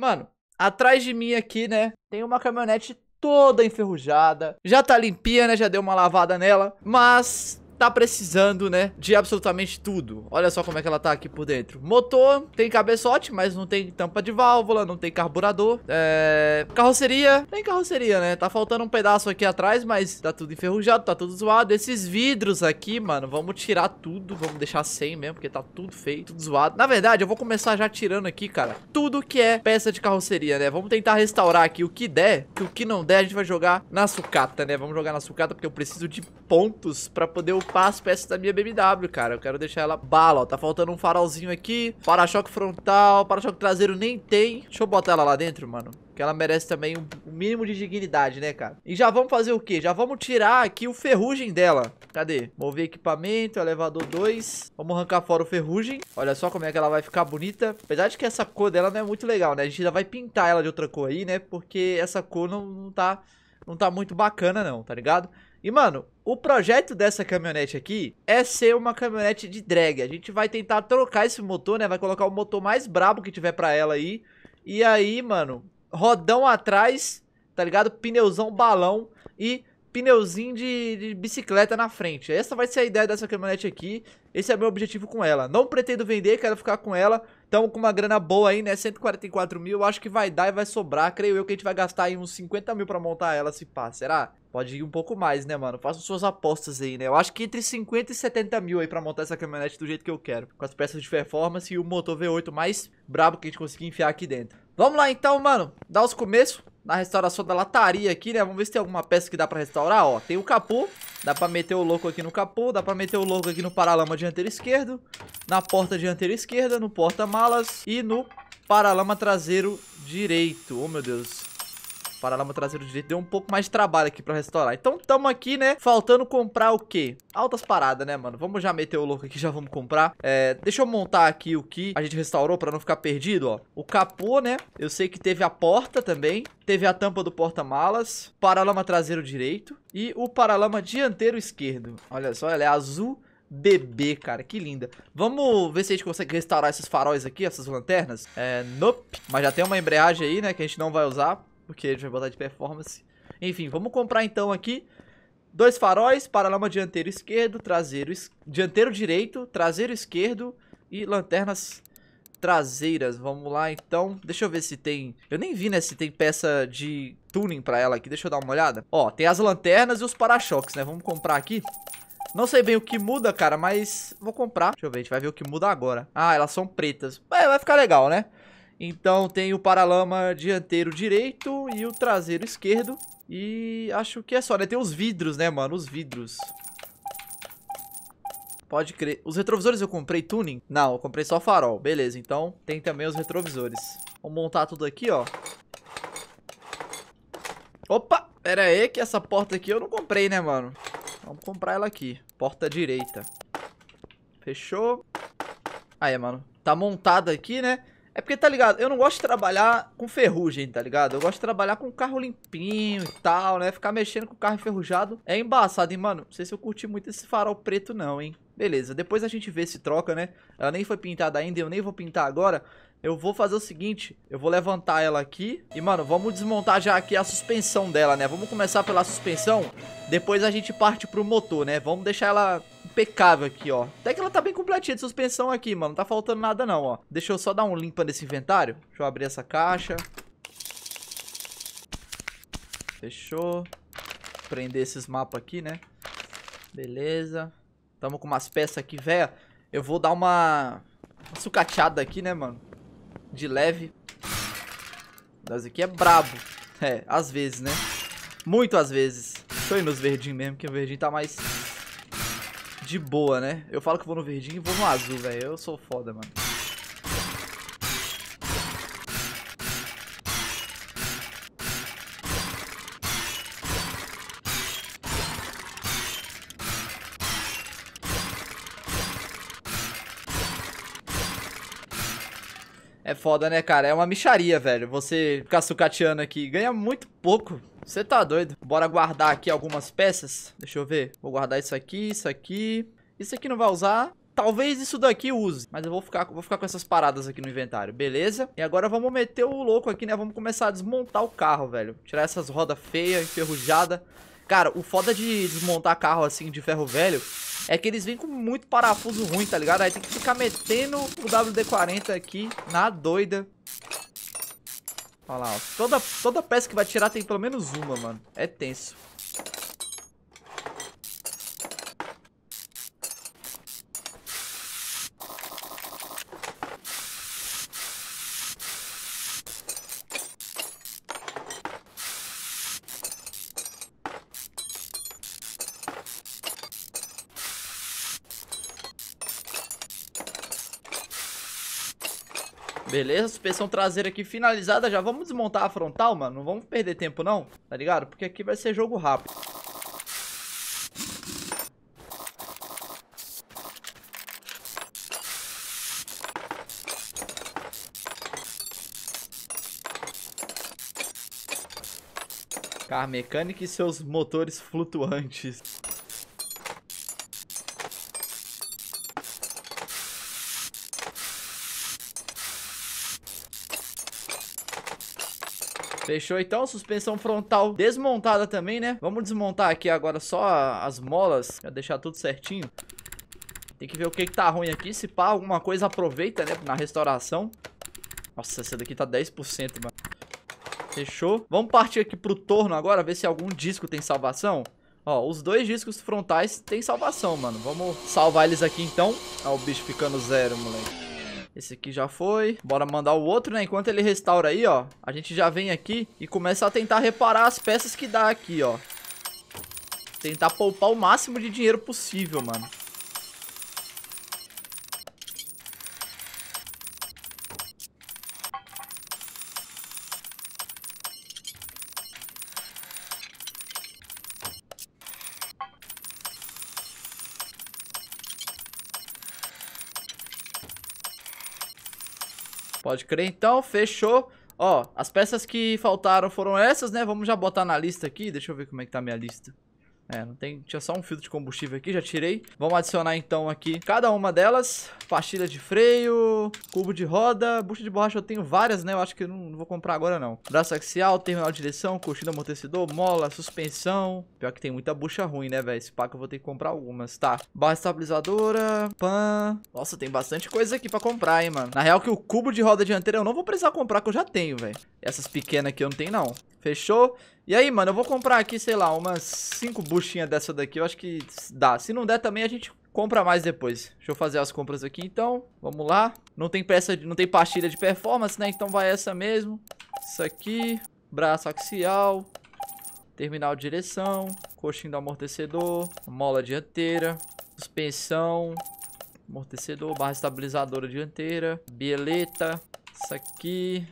Mano, atrás de mim aqui, né, tem uma caminhonete toda enferrujada. Já tá limpinha, né, já deu uma lavada nela, mas tá precisando, né, de absolutamente tudo. Olha só como é que ela tá aqui por dentro. Motor, tem cabeçote, mas não tem tampa de válvula, não tem carburador. É... Carroceria, tem carroceria, né? Tá faltando um pedaço aqui atrás, mas tá tudo enferrujado, tá tudo zoado. Esses vidros aqui, mano, vamos tirar tudo, vamos deixar sem mesmo, porque tá tudo feio, tudo zoado. Na verdade, eu vou começar já tirando aqui, cara, tudo que é peça de carroceria, né? Vamos tentar restaurar aqui o que der, que o que não der a gente vai jogar na sucata, né? Vamos jogar na sucata porque eu preciso de pontos pra poder upar as peças da minha BMW, cara. Eu quero deixar ela bala, ó. Tá faltando um farolzinho aqui, para-choque frontal, para-choque traseiro nem tem. Deixa eu botar ela lá dentro, mano. Que ela merece também um mínimo de dignidade, né, cara? E já vamos fazer o quê? Já vamos tirar aqui o ferrugem dela. Cadê? Mover equipamento, elevador 2. Vamos arrancar fora o ferrugem. Olha só como é que ela vai ficar bonita. Apesar de que essa cor dela não é muito legal, né? A gente ainda vai pintar ela de outra cor aí, né? Porque essa cor não, não tá... Não tá muito bacana não, tá ligado? E, mano, o projeto dessa caminhonete aqui é ser uma caminhonete de drag. A gente vai tentar trocar esse motor, né? Vai colocar o motor mais brabo que tiver pra ela aí. E aí, mano, rodão atrás, tá ligado? Pneuzão balão e pneuzinho de, de, bicicleta na frente. Essa vai ser a ideia dessa caminhonete aqui. Esse é meu objetivo com ela. Não pretendo vender, quero ficar com ela. Estamos com uma grana boa aí, né? 144 mil. Acho que vai dar e vai sobrar. Creio eu que a gente vai gastar aí uns 50 mil pra montar ela, se pá. Será? Pode ir um pouco mais, né, mano? Façam suas apostas aí, né? Eu acho que entre 50 e 70 mil aí pra montar essa caminhonete do jeito que eu quero. Com as peças de performance e o motor V8 mais brabo que a gente conseguir enfiar aqui dentro. Vamos lá então, mano. Dá os começos na restauração da lataria aqui, né? Vamos ver se tem alguma peça que dá pra restaurar, ó. Tem o capô, dá pra meter o louco aqui no capô, dá pra meter o louco aqui no paralama dianteiro esquerdo, na porta dianteira esquerda, no porta-malas e no paralama traseiro direito. Oh, meu Deus. Paralama traseiro direito deu um pouco mais de trabalho aqui pra restaurar. Então tamo aqui, né? Faltando comprar o quê? Altas paradas, né, mano? Vamos já meter o louco aqui, já vamos comprar. É, deixa eu montar aqui o que a gente restaurou pra não ficar perdido, ó. O capô, né? Eu sei que teve a porta também. Teve a tampa do porta-malas. Paralama traseiro direito. E o paralama dianteiro esquerdo. Olha só, ela é azul bebê, cara, que linda. Vamos ver se a gente consegue restaurar esses faróis aqui, essas lanternas. É, nope. Mas já tem uma embreagem aí, né, que a gente não vai usar porque a gente vai botar de performance. Enfim, vamos comprar então aqui dois faróis, paralama dianteiro esquerdo, traseiro es... dianteiro direito, traseiro esquerdo e lanternas traseiras. Vamos lá então. Deixa eu ver se tem... Eu nem vi, né, se tem peça de tuning pra ela aqui. Deixa eu dar uma olhada. Ó, tem as lanternas e os para-choques, né? Vamos comprar aqui. Não sei bem o que muda, cara, mas vou comprar. Deixa eu ver, a gente vai ver o que muda agora. Ah, elas são pretas. É, vai ficar legal, né? Então tem o paralama dianteiro direito e o traseiro esquerdo. E acho que é só, né? Tem os vidros, né, mano? Os vidros. Pode crer. Os retrovisores eu comprei tuning? Não, eu comprei só farol. Beleza, então tem também os retrovisores. Vamos montar tudo aqui, ó. Opa! Pera aí que essa porta aqui eu não comprei, né, mano? Vamos comprar ela aqui. Porta direita. Fechou. Aí, mano. Tá montada aqui, né? É porque, tá ligado? Eu não gosto de trabalhar com ferrugem, tá ligado? Eu gosto de trabalhar com carro limpinho e tal, né? Ficar mexendo com carro enferrujado é embaçado, hein, mano? Não sei se eu curti muito esse farol preto, não, hein? Beleza, depois a gente vê se troca, né? Ela nem foi pintada ainda, eu nem vou pintar agora. Eu vou fazer o seguinte, eu vou levantar ela aqui e, mano, vamos desmontar já aqui a suspensão dela, né? Vamos começar pela suspensão, depois a gente parte pro motor, né? Vamos deixar ela impecável aqui, ó. Até que ela tá bem completinha de suspensão aqui, mano. Não tá faltando nada não, ó. Deixa eu só dar um limpa nesse inventário. Deixa eu abrir essa caixa. Fechou. Prender esses mapas aqui, né? Beleza. Tamo com umas peças aqui, velho. Eu vou dar uma... uma sucateada aqui, né, mano? De leve. Das aqui é brabo. É, às vezes, né? Muito às vezes. Eu ir nos verdinhos mesmo, que o verdinho tá mais de boa, né? Eu falo que vou no verdinho e vou no azul, velho. Eu sou foda, mano. Foda, né, cara? É uma micharia, velho. Você ficar sucateando aqui. Ganha muito pouco. Você tá doido? Bora guardar aqui algumas peças. Deixa eu ver. Vou guardar isso aqui, isso aqui. Isso aqui não vai usar. talvez isso daqui use. Mas eu vou ficar, vou ficar com essas paradas aqui no inventário, beleza? E agora vamos meter o louco aqui, né? Vamos começar a desmontar o carro, velho. Tirar essas rodas feias, enferrujadas. Cara, o foda de desmontar carro assim de ferro velho é que eles vêm com muito parafuso ruim, tá ligado? Aí tem que ficar metendo o WD-40 aqui na doida. Olha lá, ó. Toda, toda peça que vai tirar tem pelo menos uma, mano. É tenso. Beleza, suspensão traseira aqui finalizada. Já vamos desmontar a frontal, mano. Não vamos perder tempo, não. Tá ligado? Porque aqui vai ser jogo rápido. Carro mecânico e seus motores flutuantes. Fechou então, suspensão frontal desmontada também, né? Vamos desmontar aqui agora só as molas, pra deixar tudo certinho. Tem que ver o que, que tá ruim aqui, se pá, alguma coisa aproveita, né, na restauração. Nossa, essa daqui tá 10%, mano. Fechou. Vamos partir aqui pro torno agora, ver se algum disco tem salvação. Ó, os dois discos frontais tem salvação, mano. Vamos salvar eles aqui então. Ó, o bicho ficando zero, moleque. Esse aqui já foi. Bora mandar o outro, né? Enquanto ele restaura aí, ó. A gente já vem aqui e começa a tentar reparar as peças que dá aqui, ó. Tentar poupar o máximo de dinheiro possível, mano. Pode crer, então, fechou. Ó, as peças que faltaram foram essas, né? Vamos já botar na lista aqui. Deixa eu ver como é que tá a minha lista. É, não tem, tinha só um filtro de combustível aqui, já tirei. Vamos adicionar então aqui cada uma delas. Pastilha de freio, cubo de roda, bucha de borracha eu tenho várias, né? Eu acho que eu não, vou comprar agora não. Braço axial, terminal de direção, coxinha amortecedor, mola, suspensão. Pior que tem muita bucha ruim, né, velho? Esse pack eu vou ter que comprar algumas. Tá, barra estabilizadora, pan. Nossa, tem bastante coisa aqui pra comprar, hein, mano. Na real que o cubo de roda dianteira eu não vou precisar comprar, que eu já tenho, velho. Essas pequenas aqui eu não tenho, não. Fechou? E aí, mano, eu vou comprar aqui, sei lá, umas 5 buchinhas dessa daqui. Eu acho que dá. Se não der também, a gente compra mais depois. Deixa eu fazer as compras aqui, então. Vamos lá. Não tem peça, não tem pastilha de performance, né? Então vai essa mesmo. Isso aqui. Braço axial. Terminal de direção. Coxinho do amortecedor. Mola dianteira. Suspensão. Amortecedor. Barra estabilizadora dianteira. Bieleta. Isso aqui.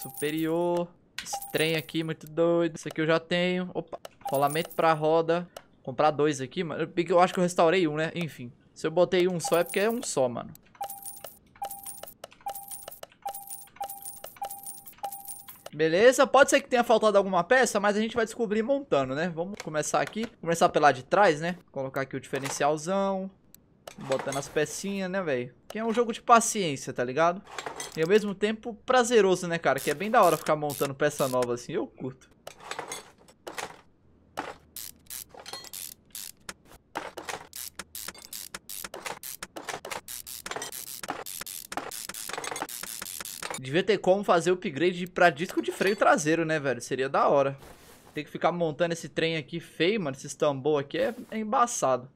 Superior. Esse trem aqui, muito doido. Isso aqui eu já tenho. Opa. Rolamento pra roda. Comprar dois aqui, mano. Porque eu acho que eu restaurei um, né? Enfim. Se eu botei um só é porque é um só, mano. Beleza, pode ser que tenha faltado alguma peça, mas a gente vai descobrir montando, né? Vamos começar aqui. Começar pela de trás, né? Colocar aqui o diferencialzão. Botando as pecinhas, né, velho? Que é um jogo de paciência, tá ligado? E ao mesmo tempo prazeroso, né, cara? Que é bem da hora ficar montando peça nova assim. Eu curto. Devia ter como fazer o upgrade pra disco de freio traseiro, né, velho? Seria da hora. Tem que ficar montando esse trem aqui feio, mano. Esse tambor aqui é, é embaçado.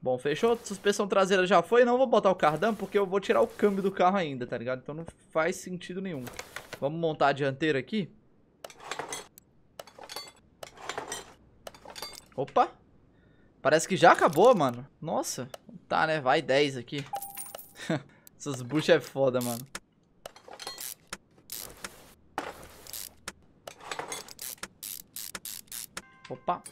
Bom, fechou. Suspensão traseira já foi. Não vou botar o cardan porque eu vou tirar o câmbio do carro ainda, tá ligado? Então não faz sentido nenhum. Vamos montar a dianteira aqui. Opa. Parece que já acabou, mano. Nossa. Tá, né? Vai 10 aqui. Essas buchas é foda, mano. Opa.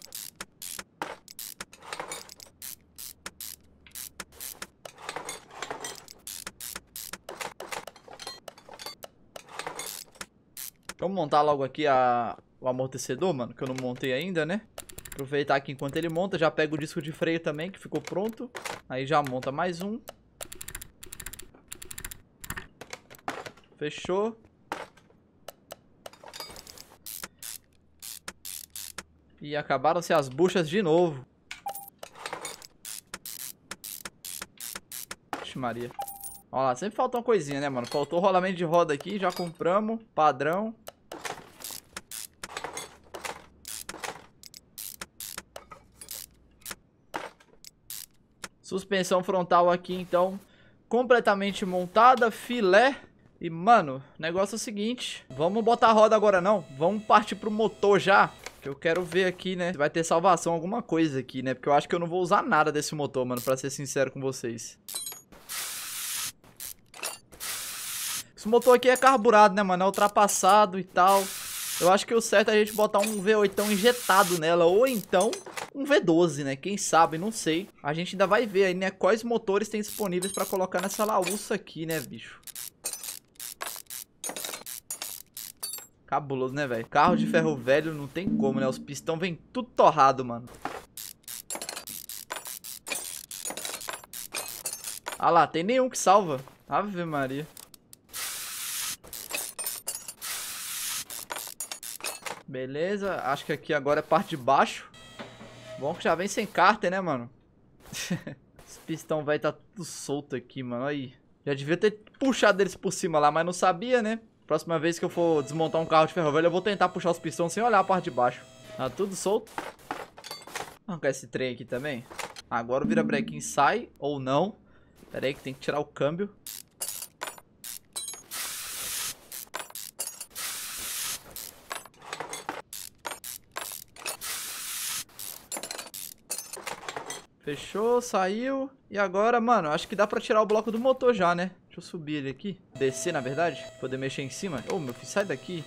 Vamos montar logo aqui a, o amortecedor, mano, que eu não montei ainda, né? Aproveitar aqui enquanto ele monta, já pego o disco de freio também, que ficou pronto. Aí já monta mais um. Fechou. E acabaram-se as buchas de novo. Vixe Maria. Olha lá, sempre falta uma coisinha, né, mano? Faltou rolamento de roda aqui, já compramos. Padrão. Suspensão frontal aqui, então, completamente montada, filé. E, mano, negócio é o seguinte, vamos botar a roda agora não, vamos partir pro motor já. Que eu quero ver aqui, né, se vai ter salvação alguma coisa aqui, né, porque eu acho que eu não vou usar nada desse motor, mano, pra ser sincero com vocês. Esse motor aqui é carburado, né, mano, é ultrapassado e tal. Eu acho que o certo é a gente botar um V8 injetado nela, ou então um V12, né? Quem sabe, não sei. A gente ainda vai ver aí, né, quais motores tem disponíveis pra colocar nessa laúça aqui, né, bicho? Cabuloso, né, velho? Carro de ferro velho não tem como, né? Os pistão vem tudo torrado, mano. Ah lá, tem nenhum que salva. Ave Maria. Beleza, acho que aqui agora é parte de baixo. Bom que já vem sem cárter, né, mano? Esse pistão vai tá tudo solto aqui, mano. Aí. Já devia ter puxado eles por cima lá, mas não sabia, né? Próxima vez que eu for desmontar um carro de ferro velho, eu vou tentar puxar os pistões sem olhar a parte de baixo. Tá tudo solto. Arrancar esse trem aqui também. Agora o virabrequim sai, ou não. Pera aí que tem que tirar o câmbio. Fechou, saiu. E agora, mano, acho que dá pra tirar o bloco do motor já, né? Deixa eu subir ele aqui. Descer, na verdade. Poder mexer em cima. Ô, oh, meu filho, sai daqui.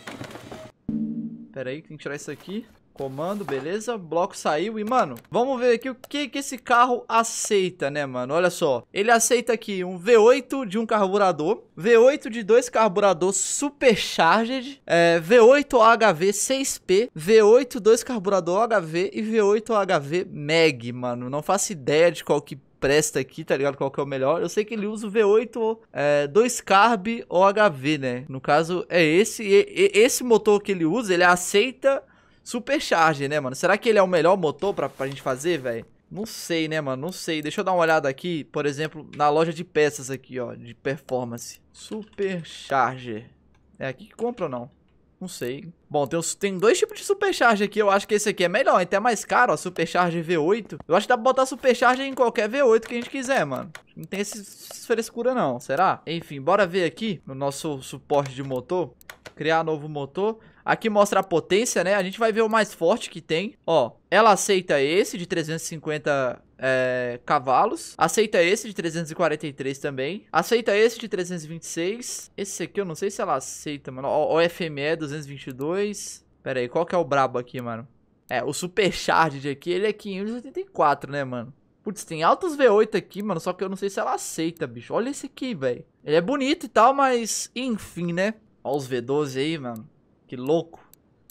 Pera aí, tem que tirar isso aqui. Comando, beleza. Bloco saiu. E, mano, vamos ver aqui o que, que esse carro aceita, né, mano? Olha só. Ele aceita aqui um V8 de um carburador. V8 de dois carburadores supercharged. É, V8 OHV 6P. V8 dois carburador OHV e V8 OHV Mag, mano. Não faço ideia de qual que presta aqui, tá ligado? Qual que é o melhor. Eu sei que ele usa o V8 é, 2 carb OHV, né? No caso, é esse. E, e, esse motor que ele usa, ele aceita Supercharger, né, mano? Será que ele é o melhor motor pra, pra gente fazer, velho? Não sei, né, mano? Não sei. Deixa eu dar uma olhada aqui, por exemplo, na loja de peças aqui, ó, de performance. Supercharger. É aqui que compra ou não? Não sei. Bom, tem, os, tem dois tipos de supercharger aqui. Eu acho que esse aqui é melhor, até mais caro, ó. Supercharger V8. Eu acho que dá pra botar supercharger em qualquer V8 que a gente quiser, mano. Não tem esse frescura não, será? Enfim, bora ver aqui no nosso suporte de motor. Criar novo motor. Aqui mostra a potência, né? A gente vai ver o mais forte que tem. Ó, ela aceita esse de 350 é, cavalos. Aceita esse de 343 também. Aceita esse de 326. Esse aqui eu não sei se ela aceita, mano. Ó, o FME 222. Pera aí, qual que é o brabo aqui, mano? É, o Supercharged aqui, ele é 584, né, mano? Putz, tem altos V8 aqui, mano, só que eu não sei se ela aceita, bicho. Olha esse aqui, velho. Ele é bonito e tal, mas enfim, né? Olha os V12 aí, mano. Que louco.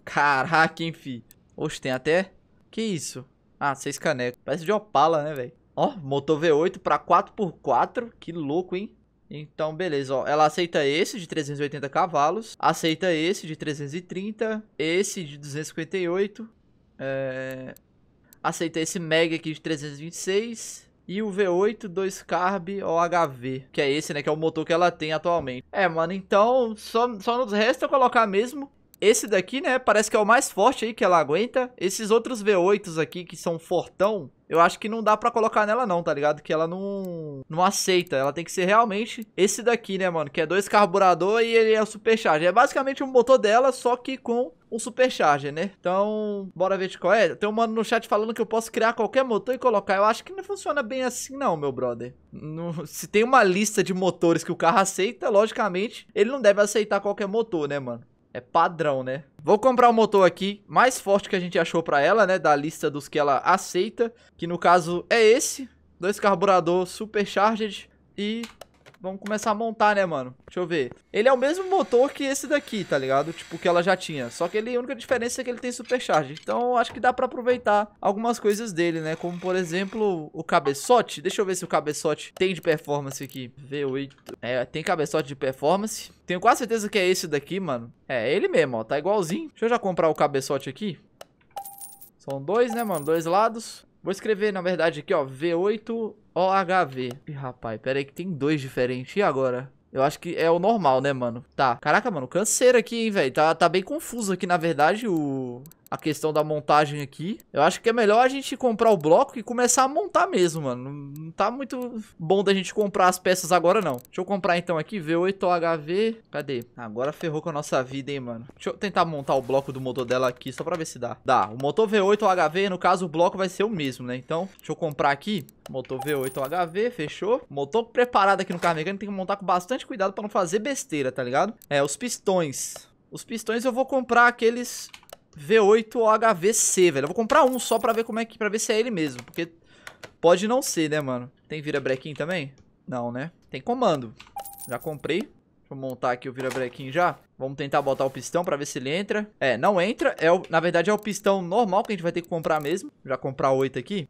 Caraca, enfim. Oxe, tem até... Que isso? Ah, seis canecos. Parece de Opala, né, velho? Ó, motor V8 pra 4x4. Que louco, hein? Então, beleza, ó. Ela aceita esse de 380 cavalos. Aceita esse de 330. Esse de 258. É... Aceita esse Mega aqui de 326. E o V8 2 Carb OHV, que é esse, né, que é o motor que ela tem atualmente. É, mano, então só, só nos resta colocar mesmo esse daqui, né, parece que é o mais forte aí que ela aguenta. Esses outros V8s aqui que são fortão, eu acho que não dá pra colocar nela não, tá ligado? Que ela não, não aceita. Ela tem que ser realmente esse daqui, né, mano? Que é dois carburador e ele é o supercharger. É basicamente um motor dela, só que com um supercharger, né? Então, bora ver de qual é. Tem um mano no chat falando que eu posso criar qualquer motor e colocar. Eu acho que não funciona bem assim não, meu brother. No, se tem uma lista de motores que o carro aceita, logicamente, ele não deve aceitar qualquer motor, né, mano? É padrão, né? Vou comprar o motor aqui mais forte que a gente achou pra ela, né? Da lista dos que ela aceita. Que no caso é esse. Dois carburador supercharged. E vamos começar a montar, né, mano? Deixa eu ver. Ele é o mesmo motor que esse daqui, tá ligado? Tipo, que ela já tinha. Só que ele, a única diferença é que ele tem supercharge. Então, acho que dá pra aproveitar algumas coisas dele, né? Como, por exemplo, o cabeçote. Deixa eu ver se o cabeçote tem de performance aqui. V8. É, tem cabeçote de performance. Tenho quase certeza que é esse daqui, mano. É, ele mesmo, ó. Tá igualzinho. Deixa eu já comprar o cabeçote aqui. São dois, né, mano? Dois lados. Vou escrever, na verdade, aqui, ó. V8OHV. Ih, rapaz, pera aí que tem dois diferentes. E agora? Eu acho que é o normal, né, mano? Tá. Caraca, mano, canseira aqui, hein, velho. Tá, tá bem confuso aqui, na verdade, o... A questão da montagem aqui. Eu acho que é melhor a gente comprar o bloco e começar a montar mesmo, mano. Não tá muito bom da gente comprar as peças agora, não. Deixa eu comprar, então, aqui. V8HV. Cadê? Agora ferrou com a nossa vida, hein, mano. Deixa eu tentar montar o bloco do motor dela aqui, só pra ver se dá. Dá. O motor V8HV, no caso, o bloco vai ser o mesmo, né? Então, deixa eu comprar aqui. Motor V8HV, fechou. Motor preparado aqui no carro mecânico, tem que montar com bastante cuidado pra não fazer besteira, tá ligado? É, os pistões. Os pistões eu vou comprar aqueles V8HVC, velho. Eu vou comprar um só pra ver como é que... Pra ver se é ele mesmo, porque pode não ser, né, mano? Tem virabrequim também? Não, né? Tem comando. Já comprei. Deixa eu montar aqui o virabrequim já. Vamos tentar botar o pistão pra ver se ele entra. É, não entra. É o, na verdade é o pistão normal que a gente vai ter que comprar mesmo. Já comprar oito aqui.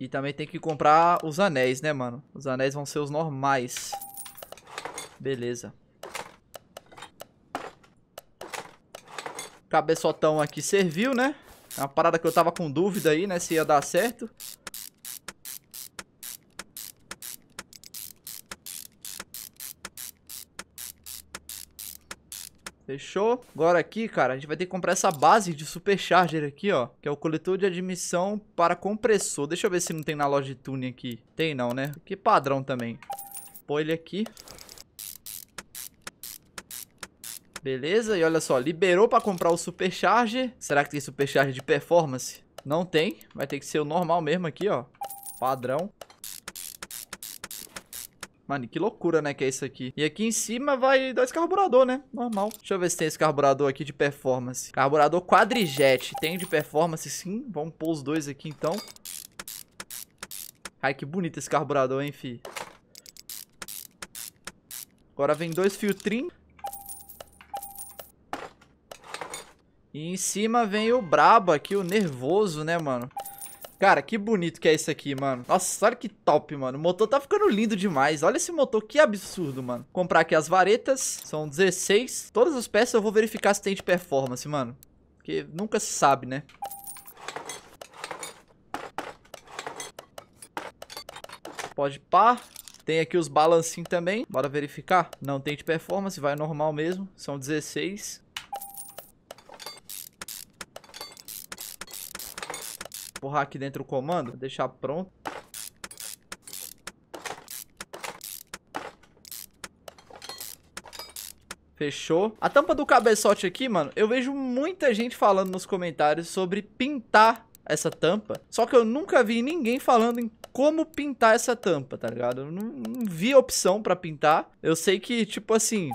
E também tem que comprar os anéis, né, mano? Os anéis vão ser os normais. Beleza. Cabeçotão aqui serviu, né? É uma parada que eu tava com dúvida aí, né? Se ia dar certo. Fechou? Agora aqui, cara, a gente vai ter que comprar essa base de supercharger aqui, ó. Que é o coletor de admissão para compressor. Deixa eu ver se não tem na loja de tuning aqui. Tem não, né? Que padrão também. Põe ele aqui. Beleza, e olha só, liberou para comprar o supercharger. Será que tem supercharger de performance? Não tem, vai ter que ser o normal mesmo aqui, ó. Padrão. Mano, que loucura, né, que é isso aqui. E aqui em cima vai dois carburador, né? Normal. Deixa eu ver se tem esse carburador aqui de performance. Carburador quadrijet. Tem de performance, sim. Vamos pôr os dois aqui, então. Ai, que bonito esse carburador, hein, fi. Agora vem dois filtrinhos. E em cima vem o brabo aqui, o nervoso, né, mano? Cara, que bonito que é isso aqui, mano. Nossa, olha que top, mano. O motor tá ficando lindo demais. Olha esse motor, que absurdo, mano. Comprar aqui as varetas. São 16. Todas as peças eu vou verificar se tem de performance, mano. Porque nunca se sabe, né? Pode par. Tem aqui os balancinhos também. Bora verificar. Não tem de performance, vai normal mesmo. São 16. Empurrar aqui dentro o comando, deixar pronto. Fechou. A tampa do cabeçote aqui, mano, eu vejo muita gente falando nos comentários sobre pintar essa tampa. Só que eu nunca vi ninguém falando em como pintar essa tampa, tá ligado? Eu não, não vi opção pra pintar. Eu sei que, tipo assim,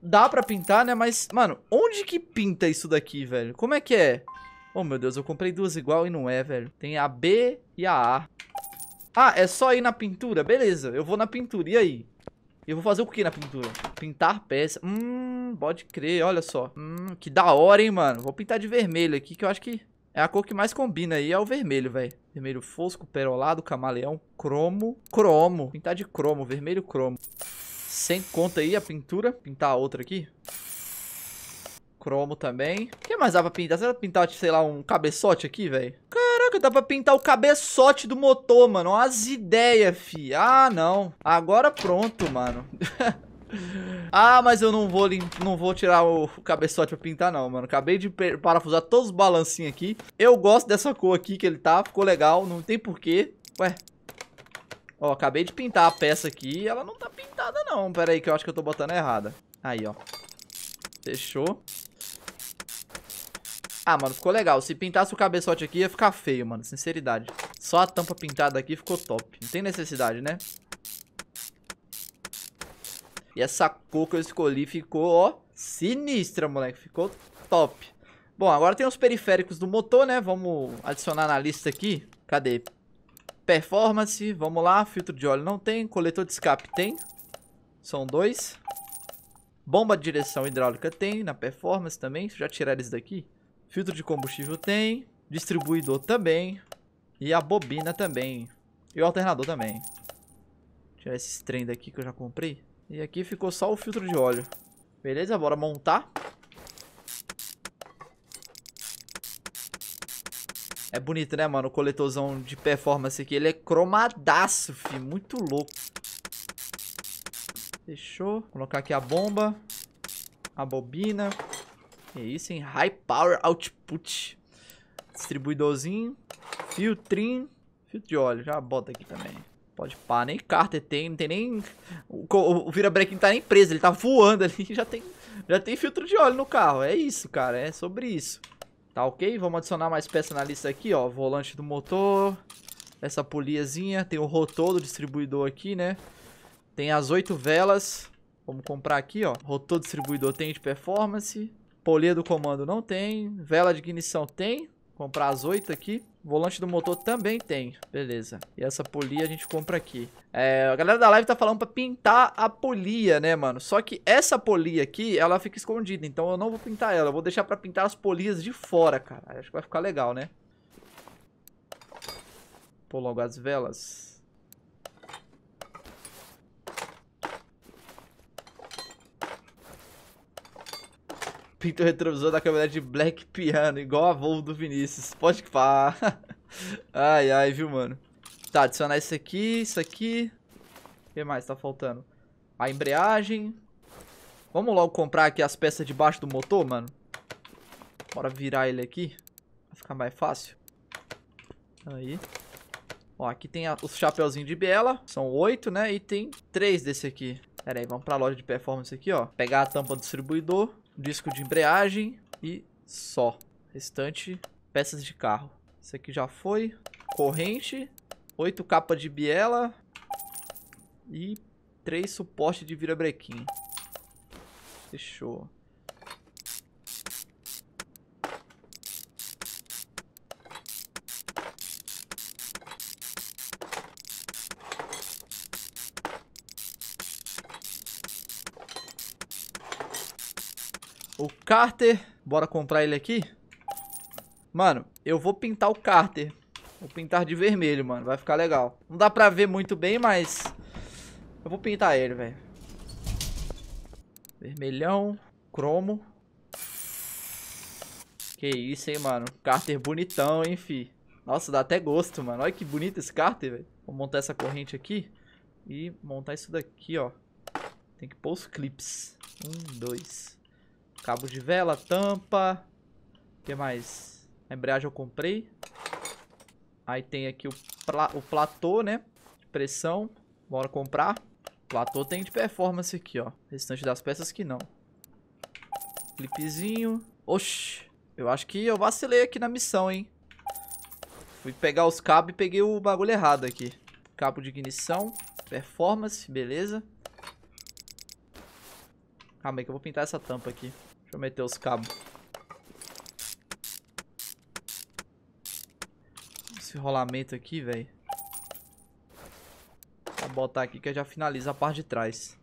dá pra pintar, né? Mas, mano, onde que pinta isso daqui, velho? Como é que é? Oh, meu Deus, eu comprei duas igual e não é, velho. Tem a B e a A. Ah, é só ir na pintura? Beleza, eu vou na pintura. E aí? Eu vou fazer o que na pintura? Pintar peça. Hum, pode crer, olha só. Hum, que da hora, hein, mano. Vou pintar de vermelho aqui, que eu acho que é a cor que mais combina aí, é o vermelho, velho. Vermelho fosco, perolado, camaleão, cromo. Cromo. Pintar de cromo, vermelho cromo. Sem conta aí a pintura. Pintar a outra aqui. Cromo também. O que mais dá pra pintar? Será que pintar, sei lá, um cabeçote aqui, velho? Caraca, dá pra pintar o cabeçote do motor, mano. As ideias, fi. Ah, não. Agora pronto, mano. ah, mas eu não vou, não vou tirar o cabeçote pra pintar, não, mano. Acabei de parafusar todos os balancinhos aqui. Eu gosto dessa cor aqui que ele tá. Ficou legal, não tem porquê. Ué. Ó, acabei de pintar a peça aqui e ela não tá pintada, não. Pera aí que eu acho que eu tô botando errada. Aí, ó. Fechou. Ah, mano, ficou legal. Se pintasse o cabeçote aqui, ia ficar feio, mano. Sinceridade. Só a tampa pintada aqui ficou top. Não tem necessidade, né? E essa cor que eu escolhi ficou, ó, sinistra, moleque. Ficou top. Bom, agora tem os periféricos do motor, né? Vamos adicionar na lista aqui. Cadê? Performance, vamos lá. Filtro de óleo não tem. Coletor de escape tem. São dois. Bomba de direção hidráulica tem, na performance também. Deixa eu já tirar eles daqui. Filtro de combustível tem. Distribuidor também. E a bobina também. E o alternador também. Tirar esses trem daqui que eu já comprei. E aqui ficou só o filtro de óleo. Beleza, bora montar. É bonito, né, mano? O coletorzão de performance aqui. Ele é cromadaço, fi. Muito louco. Fechou. Colocar aqui a bomba. A bobina. Que isso, hein? High Power Output. Distribuidorzinho. Filtrinho. Filtro de óleo. Já bota aqui também. Pode pá, nem Carter tem, não tem nem... O, o, o Virabrequim tá nem preso, ele tá voando ali, já tem, já tem filtro de óleo no carro. É isso, cara, é sobre isso. Tá ok? Vamos adicionar mais peça na lista aqui, ó. Volante do motor, essa poliazinha, tem o rotor do distribuidor aqui, né? Tem as oito velas. Vamos comprar aqui, ó. Rotor distribuidor tem de performance. Polia do comando não tem. Vela de ignição tem. Comprar as oito aqui. Volante do motor também tem. Beleza. E essa polia a gente compra aqui. É, a galera da live tá falando pra pintar a polia, né, mano? Só que essa polia aqui, ela fica escondida. Então eu não vou pintar ela. Eu vou deixar pra pintar as polias de fora, cara. Acho que vai ficar legal, né? Pô, logo as velas. Pinta o retrovisor da de Black Piano, igual a Volvo do Vinícius. Pode pá. ai, ai, viu, mano? Tá, adicionar isso aqui, isso aqui. O que mais tá faltando? A embreagem. Vamos logo comprar aqui as peças de baixo do motor, mano. Bora virar ele aqui. Vai ficar mais fácil. Aí. Ó, aqui tem a, os chapeuzinhos de biela. São oito, né? E tem três desse aqui. Pera aí, vamos pra loja de performance aqui, ó. Pegar a tampa do distribuidor disco de embreagem e só. Restante, peças de carro. Isso aqui já foi. Corrente, oito capas de biela e três suportes de virabrequim. Fechou. Carter, bora comprar ele aqui? Mano, eu vou pintar o Carter. Vou pintar de vermelho, mano. Vai ficar legal. Não dá pra ver muito bem, mas... Eu vou pintar ele, velho. Vermelhão. Cromo. Que isso, hein, mano. Carter bonitão, hein, fi. Nossa, dá até gosto, mano. Olha que bonito esse Carter, velho. Vou montar essa corrente aqui. E montar isso daqui, ó. Tem que pôr os clips. Um, dois. Cabo de vela, tampa. O que mais? A embreagem eu comprei. Aí tem aqui o, pla o platô, né? De pressão. Bora comprar. Platô tem de performance aqui, ó. Restante das peças que não. Clipezinho. Oxi. Eu acho que eu vacilei aqui na missão, hein. Fui pegar os cabos e peguei o bagulho errado aqui. Cabo de ignição. Performance, beleza. Calma aí que eu vou pintar essa tampa aqui. Eu meter os cabos. Esse rolamento aqui, velho. Vou botar aqui que já finaliza a parte de trás.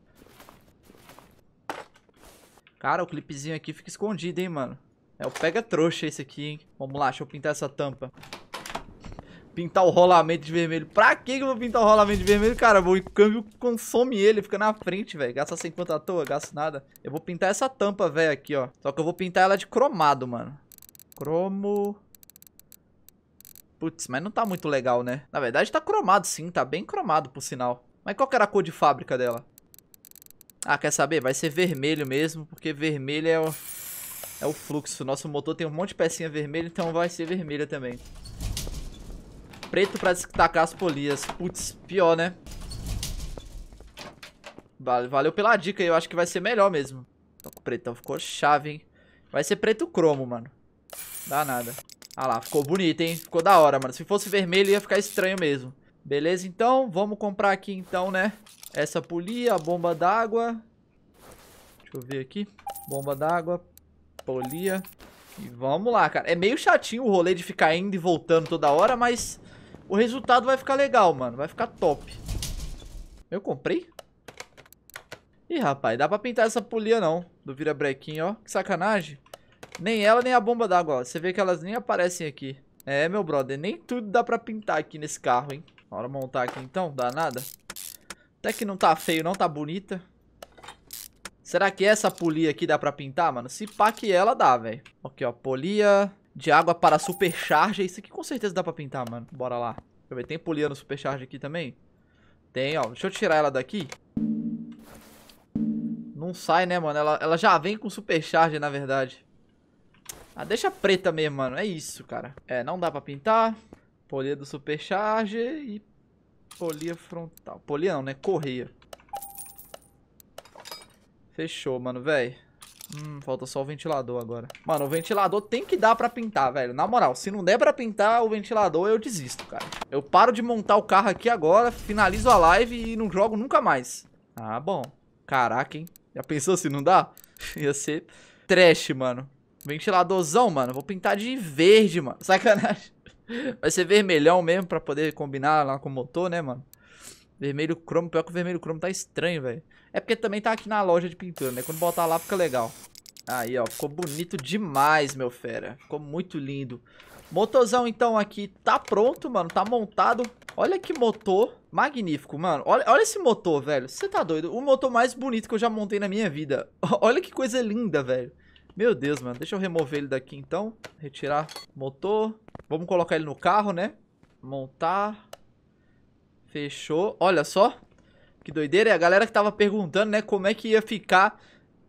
Cara, o clipezinho aqui fica escondido, hein, mano. É o pega trouxa esse aqui, hein. Vamos lá, deixa eu pintar essa tampa pintar o rolamento de vermelho. Pra que eu vou pintar o rolamento de vermelho, cara? O câmbio consome ele, fica na frente, velho. Gasta 50 à toa, gasta nada. Eu vou pintar essa tampa, velho, aqui, ó. Só que eu vou pintar ela de cromado, mano. Cromo... Putz, mas não tá muito legal, né? Na verdade tá cromado sim, tá bem cromado, por sinal. Mas qual que era a cor de fábrica dela? Ah, quer saber? Vai ser vermelho mesmo, porque vermelho é o... É o fluxo. Nosso motor tem um monte de pecinha vermelha, então vai ser vermelha também preto pra destacar as polias. Putz, pior, né? Valeu pela dica eu acho que vai ser melhor mesmo. Toca o pretão, ficou chave, hein? Vai ser preto cromo, mano. Dá nada. Ah lá, ficou bonito, hein? Ficou da hora, mano. Se fosse vermelho ia ficar estranho mesmo. Beleza, então, vamos comprar aqui então, né? Essa polia, a bomba d'água. Deixa eu ver aqui. Bomba d'água, polia. E vamos lá, cara. É meio chatinho o rolê de ficar indo e voltando toda hora, mas o resultado vai ficar legal, mano. Vai ficar top. Eu comprei? Ih, rapaz, dá pra pintar essa polia não, do virabrequim, ó. Que sacanagem. Nem ela, nem a bomba d'água. Você vê que elas nem aparecem aqui. É, meu brother, nem tudo dá pra pintar aqui nesse carro, hein. Bora montar aqui então, dá nada. Até que não tá feio, não tá bonita. Será que essa polia aqui dá pra pintar, mano? Se pá que ela dá, velho. Aqui, ó, polia de água para supercharge. Isso aqui com certeza dá pra pintar, mano. Bora lá. Deixa eu ver, tem polia no supercharge aqui também? Tem, ó. Deixa eu tirar ela daqui. Não sai, né, mano? Ela, ela já vem com supercharge, na verdade. Ah, deixa preta mesmo, mano. É isso, cara. É, não dá pra pintar. Polia do supercharge e polia frontal. Polia não, né? Correia. Fechou, mano, velho. Hum, falta só o ventilador agora. Mano, o ventilador tem que dar pra pintar, velho. Na moral, se não der pra pintar o ventilador, eu desisto, cara. Eu paro de montar o carro aqui agora, finalizo a live e não jogo nunca mais. Ah, bom. Caraca, hein? Já pensou se não dá? Ia ser trash, mano. Ventiladorzão, mano. Vou pintar de verde, mano. Sacanagem. Vai ser vermelhão mesmo pra poder combinar lá com o motor, né, mano? Vermelho cromo. Pior que o vermelho cromo tá estranho, velho. É porque também tá aqui na loja de pintura, né? Quando botar lá fica legal. Aí, ó. Ficou bonito demais, meu fera. Ficou muito lindo. Motorzão, então, aqui tá pronto, mano. Tá montado. Olha que motor magnífico, mano. Olha, olha esse motor, velho. Você tá doido? O motor mais bonito que eu já montei na minha vida. olha que coisa linda, velho. Meu Deus, mano. Deixa eu remover ele daqui, então. Retirar motor. Vamos colocar ele no carro, né? Montar. Fechou. Olha só. Que doideira. E a galera que tava perguntando, né? Como é que ia ficar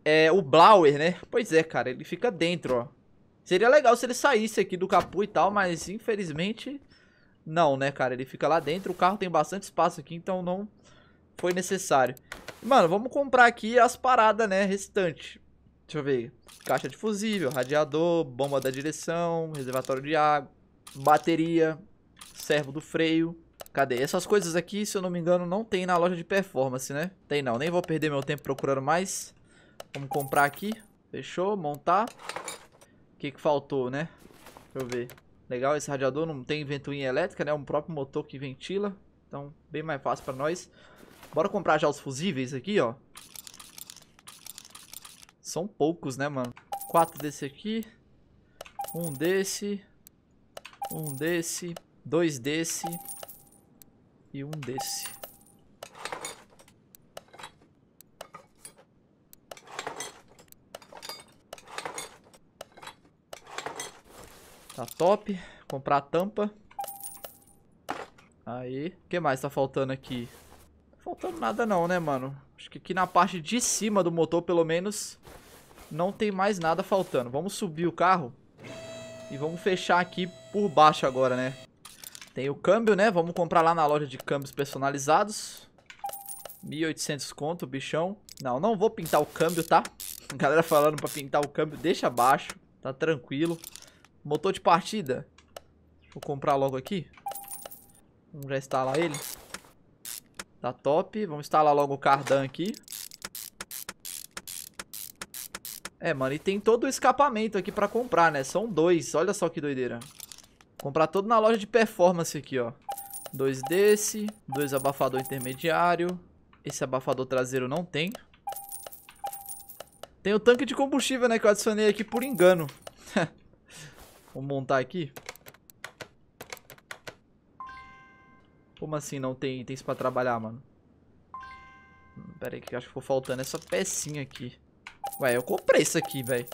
é, o Blower, né? Pois é, cara. Ele fica dentro, ó. Seria legal se ele saísse aqui do capu e tal, mas infelizmente não, né, cara? Ele fica lá dentro. O carro tem bastante espaço aqui, então não foi necessário. Mano, vamos comprar aqui as paradas, né, restante. Deixa eu ver. Caixa de fusível, radiador, bomba da direção, reservatório de água, bateria, servo do freio. Cadê? Essas coisas aqui, se eu não me engano, não tem na loja de performance, né? Tem não, nem vou perder meu tempo procurando mais. Vamos comprar aqui. Fechou, montar. O que que faltou, né? Deixa eu ver. Legal, esse radiador não tem ventoinha elétrica, né? É um próprio motor que ventila. Então, bem mais fácil pra nós. Bora comprar já os fusíveis aqui, ó. São poucos, né, mano? Quatro desse aqui. Um desse. Um desse. Dois desse. E um desse. Tá top. Comprar a tampa. Aí. O que mais tá faltando aqui? faltando nada não, né, mano? Acho que aqui na parte de cima do motor, pelo menos, não tem mais nada faltando. Vamos subir o carro e vamos fechar aqui por baixo agora, né? Tem o câmbio, né? Vamos comprar lá na loja de câmbios personalizados. 1.800 conto, bichão. Não, não vou pintar o câmbio, tá? A galera falando pra pintar o câmbio, deixa abaixo. Tá tranquilo. Motor de partida. Vou comprar logo aqui. Vamos já instalar ele. Tá top. Vamos instalar logo o cardan aqui. É, mano, e tem todo o escapamento aqui pra comprar, né? São dois, olha só que doideira. Comprar todo na loja de performance aqui, ó. Dois desse, dois abafador intermediário. Esse abafador traseiro não tem. Tem o tanque de combustível, né, que eu adicionei aqui por engano. Vamos montar aqui. Como assim não tem itens pra trabalhar, mano? Hum, pera aí que eu acho que ficou faltando essa pecinha aqui. Ué, eu comprei isso aqui, velho.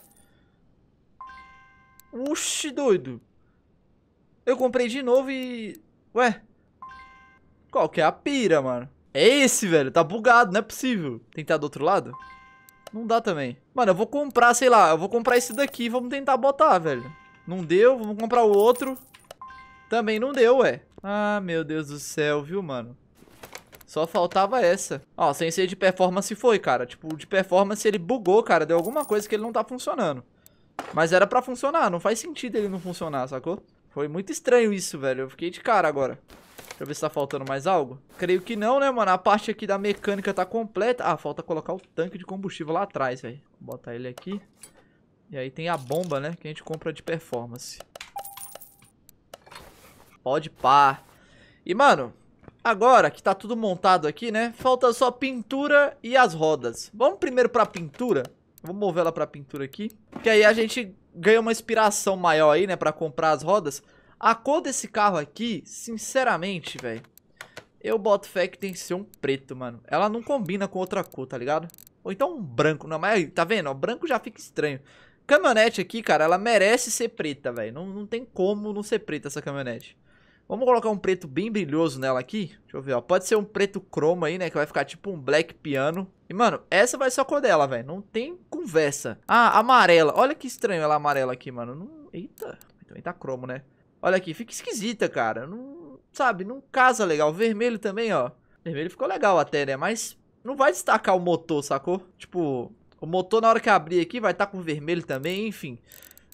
Oxi, doido. Eu comprei de novo e... Ué. Qual que é a pira, mano? É esse, velho. Tá bugado, não é possível. Tentar do outro lado? Não dá também. Mano, eu vou comprar, sei lá. Eu vou comprar esse daqui e vamos tentar botar, velho. Não deu, vamos comprar o outro. Também não deu, ué. Ah, meu Deus do céu, viu, mano? Só faltava essa. Ó, sem ser de performance foi, cara. Tipo, de performance ele bugou, cara. Deu alguma coisa que ele não tá funcionando. Mas era pra funcionar. Não faz sentido ele não funcionar, sacou? Foi muito estranho isso, velho. Eu fiquei de cara agora. Deixa eu ver se tá faltando mais algo. Creio que não, né, mano? A parte aqui da mecânica tá completa. Ah, falta colocar o tanque de combustível lá atrás, velho. Vou botar ele aqui. E aí tem a bomba, né? Que a gente compra de performance. Pode pá. E, mano, Agora que tá tudo montado aqui, né? Falta só pintura e as rodas. Vamos primeiro pra pintura. Vamos mover ela pra pintura aqui. Que aí a gente ganha uma inspiração maior aí, né? Pra comprar as rodas. A cor desse carro aqui, sinceramente, velho. Eu boto fé que tem que ser um preto, mano. Ela não combina com outra cor, tá ligado? Ou então um branco. Não, mas tá vendo? O branco já fica estranho. Caminhonete aqui, cara, ela merece ser preta, velho. Não, não tem como não ser preta essa caminhonete. Vamos colocar um preto bem brilhoso nela aqui. Deixa eu ver, ó. Pode ser um preto cromo aí, né? Que vai ficar tipo um black piano. E, mano, essa vai ser a cor dela, velho. Não tem conversa. Ah, amarela. Olha que estranho ela amarela aqui, mano. Não... Eita. Também tá cromo, né? Olha aqui, fica esquisita, cara. Não, sabe, não casa legal. Vermelho também, ó. Vermelho ficou legal até, né? Mas não vai destacar o motor, sacou? Tipo, o motor na hora que abrir aqui vai estar tá com vermelho também, enfim.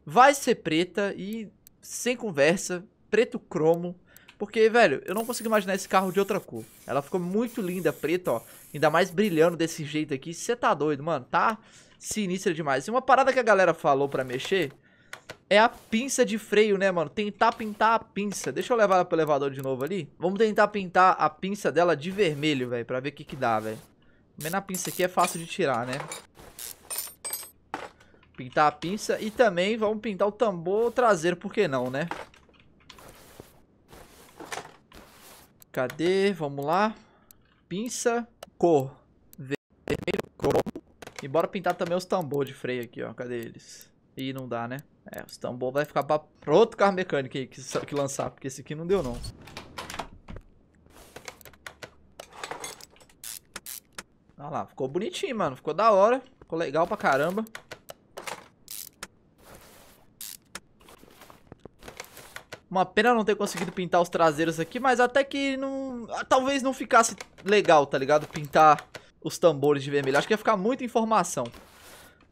Vai ser preta e sem conversa, preto cromo. Porque, velho, eu não consigo imaginar esse carro de outra cor. Ela ficou muito linda, preta, ó. Ainda mais brilhando desse jeito aqui. Você tá doido, mano. Tá sinistra demais. E uma parada que a galera falou pra mexer é a pinça de freio, né, mano? Tentar pintar a pinça. Deixa eu levar ela pro elevador de novo ali. Vamos tentar pintar a pinça dela de vermelho, velho. Pra ver o que que dá, velho. Também na pinça aqui é fácil de tirar, né? Pintar a pinça. E também vamos pintar o tambor traseiro, por que não, né? Cadê? Vamos lá. Pinça, cor. Vermelho, cromo. E bora pintar também os tambores de freio aqui, ó. Cadê eles? Ih, não dá, né? É, os tambor vai ficar pra outro carro mecânico aí que, que lançar, porque esse aqui não deu, não. Olha lá, ficou bonitinho, mano. Ficou da hora. Ficou legal pra caramba. Uma pena não ter conseguido pintar os traseiros aqui, mas até que não... Talvez não ficasse legal, tá ligado? Pintar os tambores de vermelho. Acho que ia ficar muita informação.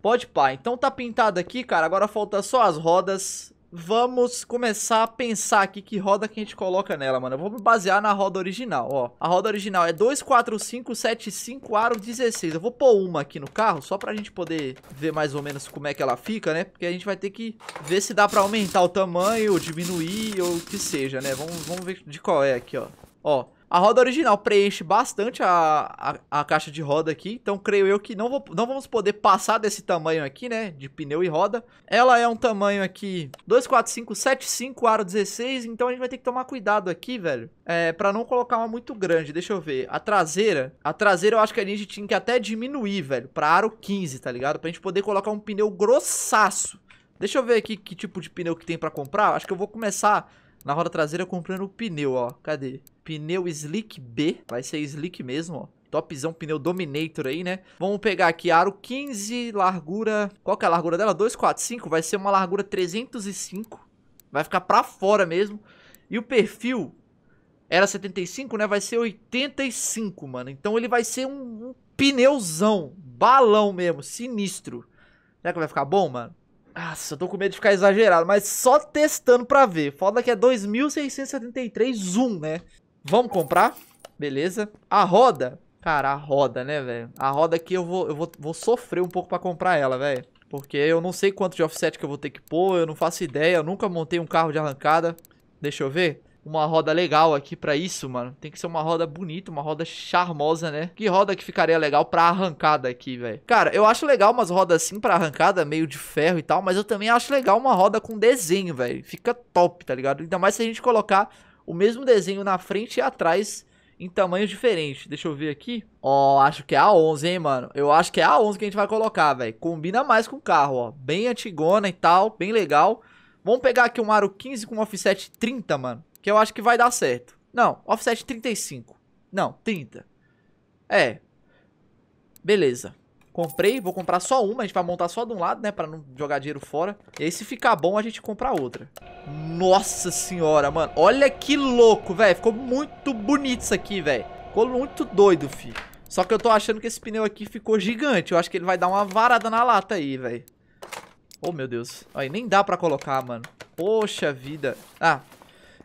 Pode pá. Então tá pintado aqui, cara. Agora falta só as rodas. Vamos começar a pensar aqui que roda que a gente coloca nela, mano. Eu vou me basear na roda original, ó. A roda original é 24575 aro 16. Eu vou pôr uma aqui no carro, só pra gente poder ver mais ou menos como é que ela fica, né? Porque a gente vai ter que ver se dá pra aumentar o tamanho, ou diminuir, ou o que seja, né? Vamos, vamos ver de qual é aqui, ó. Ó, a roda original preenche bastante a, a, a, caixa de roda aqui, então creio eu que não, vou, não vamos poder passar desse tamanho aqui, né, de pneu e roda. Ela é um tamanho aqui 24575 aro 16, então a gente vai ter que tomar cuidado aqui, velho, é, pra não colocar uma muito grande. Deixa eu ver, a traseira, a traseira eu acho que a gente tinha que até diminuir, velho, pra aro 15, tá ligado? Pra gente poder colocar um pneu grossaço. Deixa eu ver aqui que tipo de pneu que tem pra comprar. Acho que eu vou começar na roda traseira comprando o pneu, ó. Cadê? Pneu Slick B. Vai ser Slick mesmo, ó. Topzão, pneu Dominator aí, né? Vamos pegar aqui aro 15, largura... Qual que é a largura dela? 245. Vai ser uma largura 305. Vai ficar pra fora mesmo. E o perfil era 75, né? Vai ser 85, mano. Então ele vai ser um, um pneuzão. Balão mesmo. Sinistro. Será que vai ficar bom, mano? Nossa, eu tô com medo de ficar exagerado, mas só testando pra ver. Foda que é 2.673 zoom, né? Vamos comprar? Beleza. A roda. Cara, a roda, né, velho? A roda aqui eu vou, eu vou, vou sofrer um pouco pra comprar ela, velho. Porque eu não sei quanto de offset que eu vou ter que pôr, eu não faço ideia, eu nunca montei um carro de arrancada. Deixa eu ver uma roda legal aqui pra isso, mano. Tem que ser uma roda bonita, uma roda charmosa, né? Que roda que ficaria legal pra arrancada aqui, velho? Cara, eu acho legal umas rodas assim pra arrancada, meio de ferro e tal, mas eu também acho legal uma roda com desenho, velho. Fica top, tá ligado? Ainda mais se a gente colocar o mesmo desenho na frente e atrás em tamanhos diferentes. Deixa eu ver aqui. Ó, acho que é a 11, hein, mano. Eu acho que é a 11 que a gente vai colocar, velho. Combina mais com o carro, ó. Bem antigona e tal, bem legal. Vamos pegar aqui um aro 15 com offset 30, mano. Que eu acho que vai dar certo. Não, offset 35. Não, 30. É. Beleza. Comprei, vou comprar só uma, a gente vai montar só de um lado, né, pra não jogar dinheiro fora. E aí se ficar bom, a gente compra outra. Nossa senhora, mano. Olha que louco, velho. Ficou muito bonito isso aqui, velho. Ficou muito doido, filho. Só que eu tô achando que esse pneu aqui ficou gigante. Eu acho que ele vai dar uma varada na lata aí, velho. Oh, meu Deus. Aí, nem dá pra colocar, mano. Poxa vida. Ah,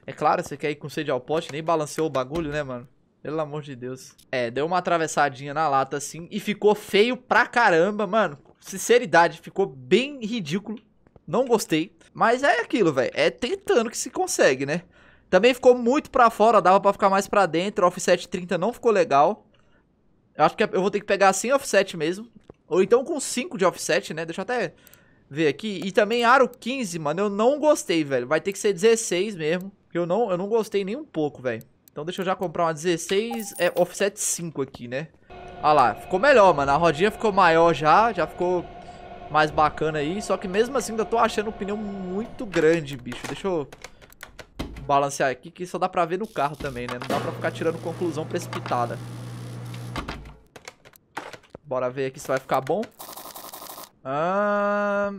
é claro, você quer ir com sede ao pote, nem balanceou o bagulho, né, mano? Pelo amor de Deus. É, deu uma atravessadinha na lata assim e ficou feio pra caramba, mano. Sinceridade, ficou bem ridículo. Não gostei. Mas é aquilo, velho. É tentando que se consegue, né? Também ficou muito pra fora, dava pra ficar mais pra dentro. Offset 30 não ficou legal. Eu acho que eu vou ter que pegar sem offset mesmo. Ou então com 5 de offset, né? Deixa eu até ver aqui. E também aro 15, mano, eu não gostei, velho. Vai ter que ser 16 mesmo. Eu não, eu não gostei nem um pouco, velho. Então deixa eu já comprar uma 16, é offset 5 aqui, né? Olha lá, ficou melhor, mano. A rodinha ficou maior já, já ficou mais bacana aí. Só que mesmo assim ainda tô achando o pneu muito grande, bicho. Deixa eu balancear aqui, que só dá pra ver no carro também, né? Não dá pra ficar tirando conclusão precipitada. Bora ver aqui se vai ficar bom. Ah...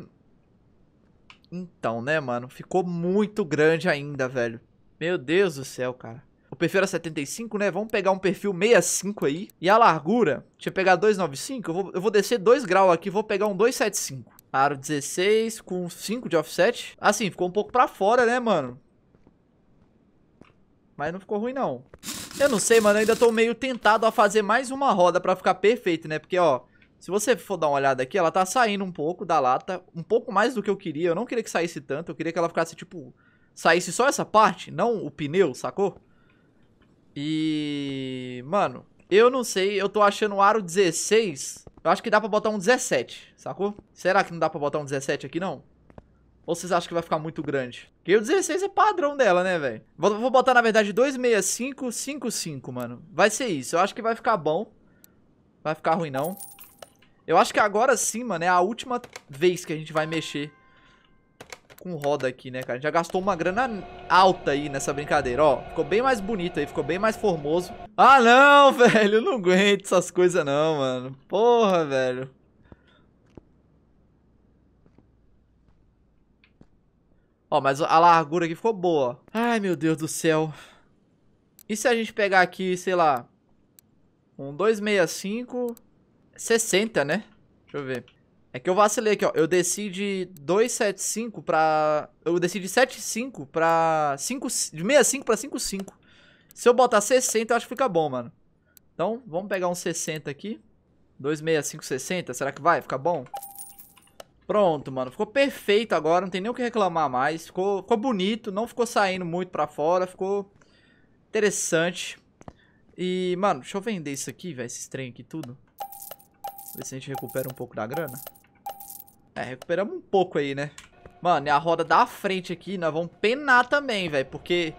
Então, né, mano? Ficou muito grande ainda, velho. Meu Deus do céu, cara. Perfil era 75, né? Vamos pegar um perfil 65 aí. E a largura, deixa eu pegar 295. Eu vou, eu vou descer 2 graus aqui, vou pegar um 275. Aro 16 com 5 de offset. Assim, ficou um pouco pra fora, né, mano? Mas não ficou ruim, não. Eu não sei, mano. Eu ainda tô meio tentado a fazer mais uma roda pra ficar perfeito, né? Porque, ó... Se você for dar uma olhada aqui, ela tá saindo um pouco da lata. Um pouco mais do que eu queria. Eu não queria que saísse tanto. Eu queria que ela ficasse, tipo... Saísse só essa parte, não o pneu, sacou? E... Mano, eu não sei. Eu tô achando o aro 16... Eu acho que dá pra botar um 17, sacou? Será que não dá pra botar um 17 aqui, não? Ou vocês acham que vai ficar muito grande? Porque o 16 é padrão dela, né, velho? Vou, vou, botar, na verdade, 265, 55, mano. Vai ser isso. Eu acho que vai ficar bom. Vai ficar ruim, não. Eu acho que agora sim, mano, é a última vez que a gente vai mexer com roda aqui, né, cara? A gente já gastou uma grana alta aí nessa brincadeira, ó. Ficou bem mais bonito aí, ficou bem mais formoso. Ah, não, velho, eu não aguento essas coisas não, mano. Porra, velho. Ó, mas a largura aqui ficou boa. Ai, meu Deus do céu. E se a gente pegar aqui, sei lá, um 265, 60, né? Deixa eu ver. É que eu vacilei aqui, ó. Eu desci de 275 pra... Eu desci de 75 pra 5... De 65 pra 55. Se eu botar 60, eu acho que fica bom, mano. Então, vamos pegar um 60 aqui. 265, 60. Será que vai? Fica bom? Pronto, mano. Ficou perfeito agora. Não tem nem o que reclamar mais. Ficou, ficou bonito. Não ficou saindo muito pra fora. Ficou interessante. E, mano, deixa eu vender isso aqui, velho. Esse trem aqui tudo. Ver se a gente recupera um pouco da grana. É, recuperamos um pouco aí, né? Mano, e a roda da frente aqui, nós vamos penar também, velho. Porque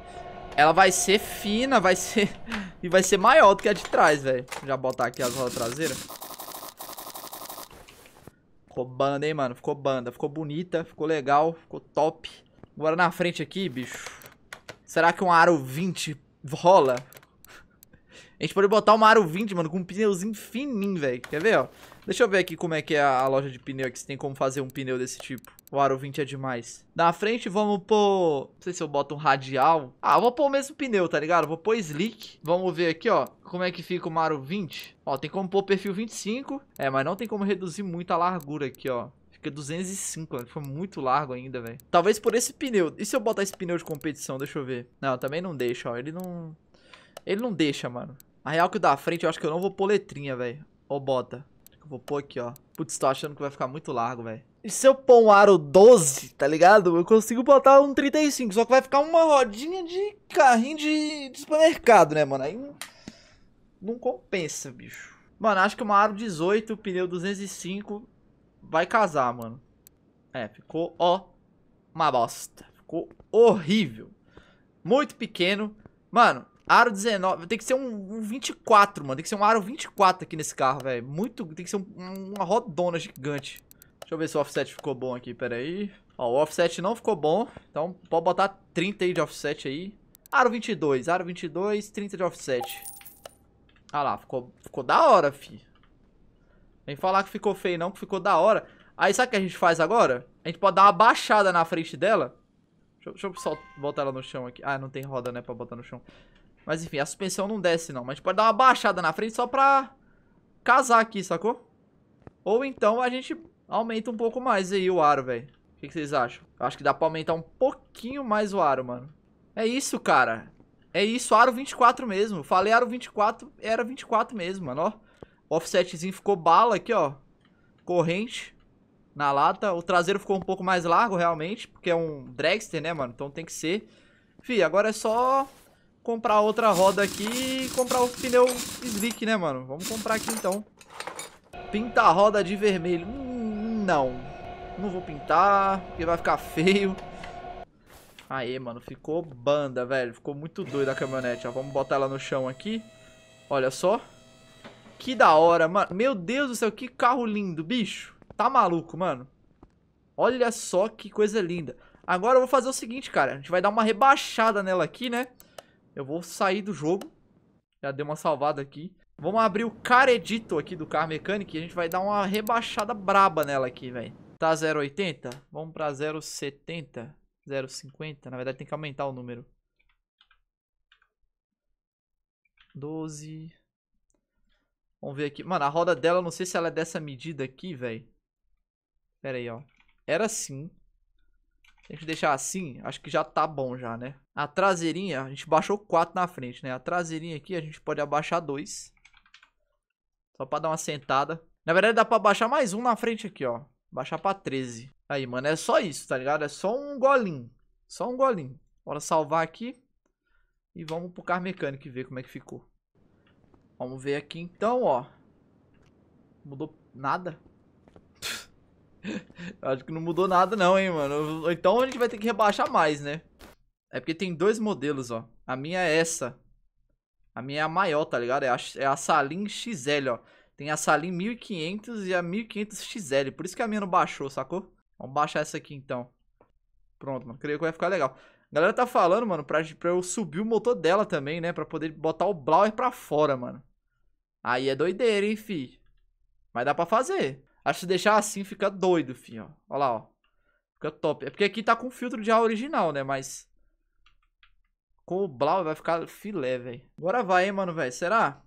ela vai ser fina, vai ser... e vai ser maior do que a de trás, velho. Já botar aqui as rodas traseiras. Ficou banda, hein, mano? Ficou banda. Ficou bonita, ficou legal, ficou top. Agora na frente aqui, bicho. Será que um aro 20 rola? A gente pode botar uma aro 20, mano, com um pneuzinho fininho, velho. Quer ver, ó? Deixa eu ver aqui como é que é a loja de pneu aqui, se tem como fazer um pneu desse tipo. O aro 20 é demais. Na frente, vamos pôr... Não sei se eu boto um radial. Ah, vou pôr o mesmo pneu, tá ligado? Vou pôr slick. Vamos ver aqui, ó, como é que fica o aro 20. Ó, tem como pôr perfil 25. É, mas não tem como reduzir muito a largura aqui, ó. Fica 205, mano. Foi muito largo ainda, velho. Talvez por esse pneu. E se eu botar esse pneu de competição? Deixa eu ver. Não, também não deixa, ó. Ele não... Ele não deixa, mano. A real que o da frente eu acho que eu não vou pôr letrinha, velho. Ou bota. Vou pôr aqui, ó. Putz, tô achando que vai ficar muito largo, velho. E se eu pôr um aro 12, tá ligado? Eu consigo botar um 35. Só que vai ficar uma rodinha de carrinho de, de supermercado, né, mano? Aí não, não compensa, bicho. Mano, acho que uma aro 18, pneu 205, vai casar, mano. É, ficou, ó, uma bosta. Ficou horrível. Muito pequeno. Mano, Aro 19. Tem que ser um, um 24, mano. Tem que ser um aro 24 aqui nesse carro, velho. Muito. Tem que ser um, uma rodona gigante. Deixa eu ver se o offset ficou bom aqui. Pera aí. Ó, o offset não ficou bom. Então, pode botar 30 aí de offset aí. Aro 22. Aro 22, 30 de offset. Ah lá, ficou, ficou da hora, fi. Vem falar que ficou feio não, que ficou da hora. Aí, sabe o que a gente faz agora? A gente pode dar uma baixada na frente dela. Deixa, deixa eu só botar ela no chão aqui. Ah, não tem roda, né, pra botar no chão. Mas enfim, a suspensão não desce não. Mas a gente pode dar uma baixada na frente só pra casar aqui, sacou? Ou então a gente aumenta um pouco mais aí o aro, velho. O que, que, vocês acham? Eu acho que dá pra aumentar um pouquinho mais o aro, mano. É isso, cara. É isso, aro 24 mesmo. Falei aro 24, era 24 mesmo, mano, ó. O offsetzinho ficou bala aqui, ó. Corrente na lata. O traseiro ficou um pouco mais largo, realmente, porque é um dragster, né, mano? Então tem que ser. Fih, agora é só comprar outra roda aqui e comprar o pneu slick, né, mano? Vamos comprar aqui, então. Pinta a roda de vermelho. Hum, não. Não vou pintar, porque vai ficar feio. Aê, mano, ficou banda, velho. Ficou muito doida a caminhonete, ó. Vamos botar ela no chão aqui. Olha só. Que da hora, mano. Meu Deus do céu, que carro lindo, bicho. Tá maluco, mano. Olha só que coisa linda. Agora eu vou fazer o seguinte, cara. A gente vai dar uma rebaixada nela aqui, né? Eu vou sair do jogo. Já dei uma salvada aqui. Vamos abrir o Caredito aqui do Car Mechanic e a gente vai dar uma rebaixada braba nela aqui, velho. Tá 0,80? Vamos pra 0,70. 0,50. Na verdade tem que aumentar o número. 12. Vamos ver aqui. Mano, a roda dela, não sei se ela é dessa medida aqui, velho. Pera aí, ó. Era assim. A gente deixar assim, acho que já tá bom já, né? A traseirinha, a gente baixou 4 na frente, né? A traseirinha aqui, a gente pode abaixar 2. Só pra dar uma sentada. Na verdade, dá pra abaixar mais um na frente aqui, ó. Baixar pra 13. Aí, mano, é só isso, tá ligado? É só um golinho. Só um golinho. Bora salvar aqui. E vamos pro carro mecânico ver como é que ficou. Vamos ver aqui então, ó. Mudou nada? Acho que não mudou nada não, hein, mano. Então a gente vai ter que rebaixar mais, né? É porque tem dois modelos, ó. A minha é essa. A minha é a maior, tá ligado? É a, é a Salim XL, ó. Tem a Salim 1500 e a 1500 XL. Por isso que a minha não baixou, sacou? Vamos baixar essa aqui então. Pronto, mano. Creio que vai ficar legal. A galera tá falando, mano, pra, pra eu subir o motor dela também, né? Pra poder botar o Blower pra fora, mano. Aí é doideira, hein, fi. Mas dá pra fazer. Acho que se deixar assim fica doido, fi, ó. Olha lá, ó. Fica top. É porque aqui tá com filtro de ar original, né? Mas... Com o Blau vai ficar filé, velho. Agora vai, hein, mano, velho. Será?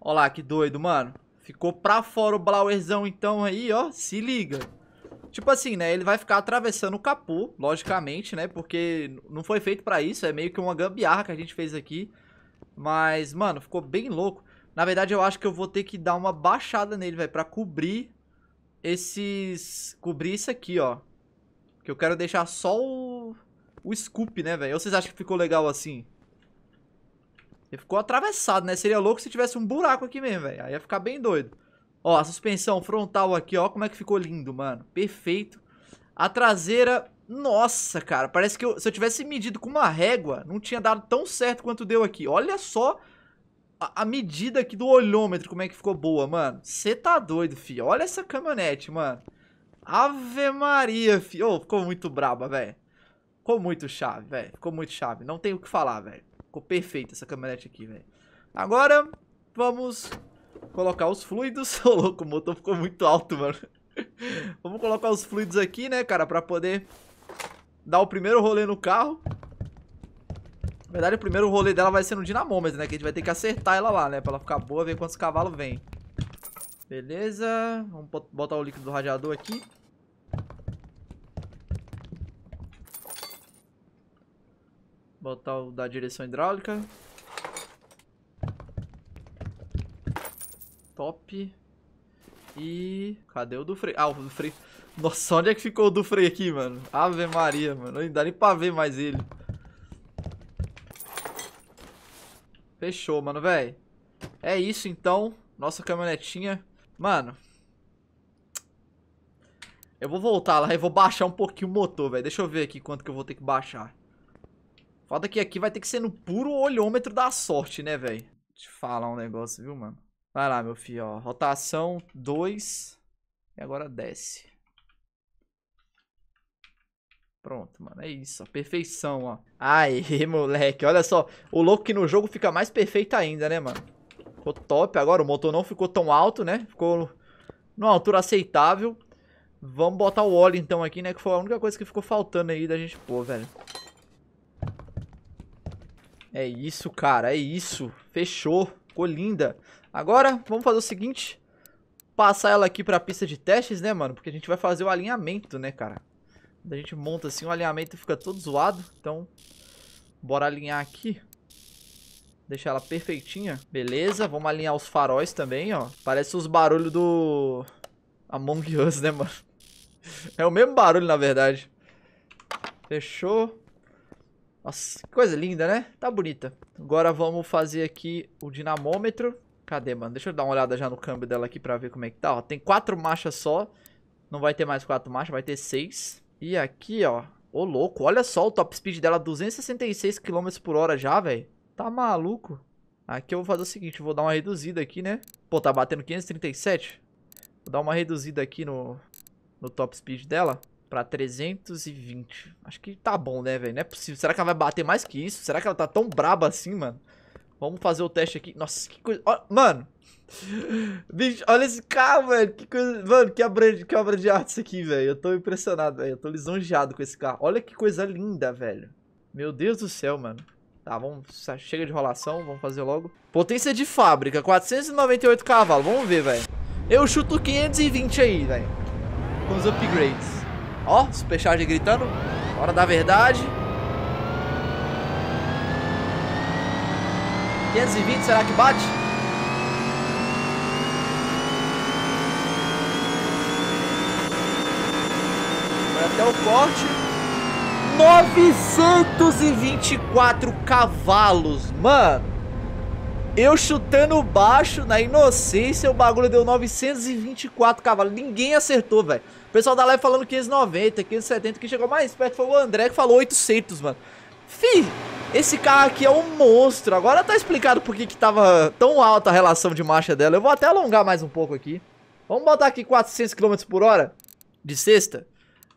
Olha lá, que doido, mano. Ficou pra fora o Blauerzão, então, aí, ó. Se liga. Tipo assim, né? Ele vai ficar atravessando o capô, logicamente, né? Porque não foi feito pra isso. É meio que uma gambiarra que a gente fez aqui. Mas, mano, ficou bem louco. Na verdade, eu acho que eu vou ter que dar uma baixada nele, velho. Pra cobrir esses... Cobrir isso aqui, ó. Que eu quero deixar só o o scoop, né, velho? Ou vocês acham que ficou legal assim? Ele ficou atravessado, né? Seria louco se tivesse um buraco aqui mesmo, velho. Aí ia ficar bem doido. Ó, a suspensão frontal aqui, ó. Como é que ficou lindo, mano. Perfeito. A traseira... Nossa, cara. Parece que eu, se eu tivesse medido com uma régua, não tinha dado tão certo quanto deu aqui. Olha só a, medida aqui do olhômetro, como é que ficou boa, mano. Você tá doido, fi. Olha essa caminhonete, mano. Ave Maria, fi. Oh, ficou muito braba, velho. Ficou muito chave, velho. Ficou muito chave. Não tem o que falar, velho. Ficou perfeita essa caminhonete aqui, velho. Agora, vamos colocar os fluidos. Ô, louco, o motor ficou muito alto, mano. vamos colocar os fluidos aqui, né, cara, pra poder dar o primeiro rolê no carro. Verdade, o primeiro rolê dela vai ser no dinamômetro, né? Que a gente vai ter que acertar ela lá, né? Pra ela ficar boa, ver quantos cavalos vem. Beleza. Vamos botar o líquido do radiador aqui. Botar o da direção hidráulica. Top. E... Cadê o do freio? Ah, o do freio. Nossa, onde é que ficou o do freio aqui, mano? Ave Maria, mano. Não dá nem pra ver mais ele. Fechou, mano, velho. É isso, então. Nossa caminhonetinha. Mano. Eu vou voltar lá e vou baixar um pouquinho o motor, velho. Deixa eu ver aqui quanto que eu vou ter que baixar. Foda que aqui vai ter que ser no puro olhômetro da sorte, né, velho? Eu falar um negócio, viu, mano? Vai lá, meu filho, ó. Rotação 2. E agora desce. Pronto, mano. É isso. Perfeição, ó. Aí, moleque. Olha só. O louco que no jogo fica mais perfeito ainda, né, mano? Ficou top. Agora o motor não ficou tão alto, né? Ficou numa altura aceitável. Vamos botar o óleo, então, aqui, né? Que foi a única coisa que ficou faltando aí da gente pôr, velho. É isso, cara, é isso. Fechou, ficou linda. Agora, vamos fazer o seguinte. Passar ela aqui pra pista de testes, né, mano? Porque a gente vai fazer o alinhamento, né, cara? A gente monta assim, o alinhamento fica todo zoado. Então, bora alinhar aqui. Deixar ela perfeitinha. Beleza, vamos alinhar os faróis também, ó. Parece os barulhos do... Among Us, né, mano? É o mesmo barulho, na verdade. Fechou. Nossa, que coisa linda, né? Tá bonita. Agora vamos fazer aqui o dinamômetro. Cadê, mano? Deixa eu dar uma olhada já no câmbio dela aqui pra ver como é que tá, ó. Tem quatro marchas só. Não vai ter mais quatro marchas, vai ter seis. E aqui, ó. Ô, louco, olha só o top speed dela, 266 km por hora já, velho. Tá maluco? Aqui eu vou fazer o seguinte, vou dar uma reduzida aqui, né? Pô, tá batendo 537. Vou dar uma reduzida aqui no, no top speed dela pra 320. Acho que tá bom, né, velho? Não é possível. Será que ela vai bater mais que isso? Será que ela tá tão braba assim, mano? Vamos fazer o teste aqui. Nossa, que coisa... Mano! Bicho, olha esse carro, velho. Que coisa. Mano, que obra, que obra de arte isso aqui, velho. Eu tô impressionado, velho. Eu tô lisonjeado com esse carro. Olha que coisa linda, velho. Meu Deus do céu, mano. Tá, vamos. Chega de enrolação, vamos fazer logo. Potência de fábrica, 498 cavalos. Vamos ver, velho. Eu chuto 520 aí, velho. Com os upgrades. Ó, supercharge gritando. Hora da verdade. 520, será que bate? Vai até o corte. 924 cavalos, mano. Eu chutando baixo, na inocência, o bagulho deu 924 cavalos. Ninguém acertou, velho. O pessoal da live falando 590, 570. Quem chegou mais perto foi o André, que falou 800, mano. Fi, esse carro aqui é um monstro. Agora tá explicado por que que tava tão alta a relação de marcha dela. Eu vou até alongar mais um pouco aqui. Vamos botar aqui 400 km por hora de sexta.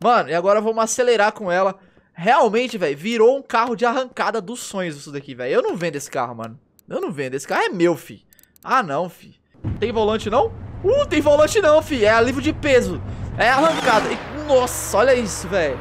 Mano, e agora vamos acelerar com ela. Realmente, velho, virou um carro de arrancada dos sonhos isso daqui, velho. Eu não vendo esse carro, mano. Eu não vendo. Esse carro é meu, fi. Ah, não, fi. Tem volante, não? Uh, tem volante não, fi. É alívio de peso. É arrancada. E, nossa, olha isso, velho.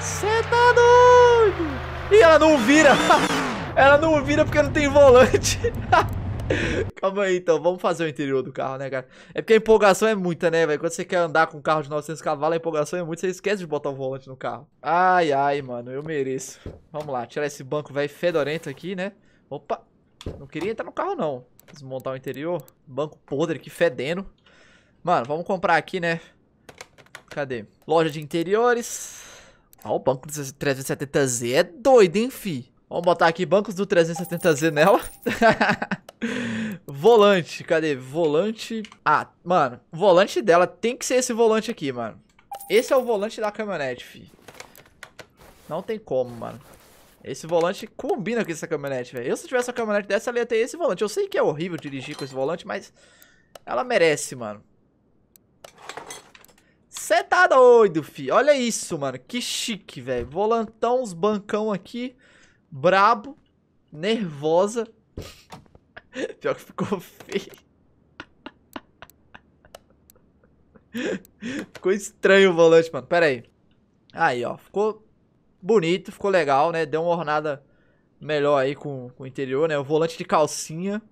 Você tá doido? E ela não vira. ela não vira porque não tem volante. Calma aí, então. Vamos fazer o interior do carro, né, cara? É porque a empolgação é muita, né, velho? Quando você quer andar com um carro de 900 cavalos, a empolgação é muita. Você esquece de botar o volante no carro. Ai, ai, mano. Eu mereço. Vamos lá. Tirar esse banco velho fedorento aqui, né? Opa. Não queria entrar no carro, não. Desmontar o interior. Banco podre aqui, fedendo. Mano, vamos comprar aqui, né? Cadê? Loja de interiores. Ó, o banco do 370Z é doido, hein, fi? Vamos botar aqui bancos do 370Z nela. volante, cadê? Volante. Ah, mano, o volante dela tem que ser esse volante aqui, mano. Esse é o volante da caminhonete, fi. Não tem como, mano. Esse volante combina com essa caminhonete, velho. Eu, se tivesse uma caminhonete dessa, ela ia ter esse volante. Eu sei que é horrível dirigir com esse volante, mas ela merece, mano. Você tá doido, fi. Olha isso, mano. Que chique, velho. Volantão, os bancão aqui. Brabo. Nervosa. Pior que ficou feio. ficou estranho o volante, mano. Pera aí. Aí, ó. Ficou bonito, ficou legal, né? Deu uma ornada melhor aí com, com o interior, né? O volante de calcinha.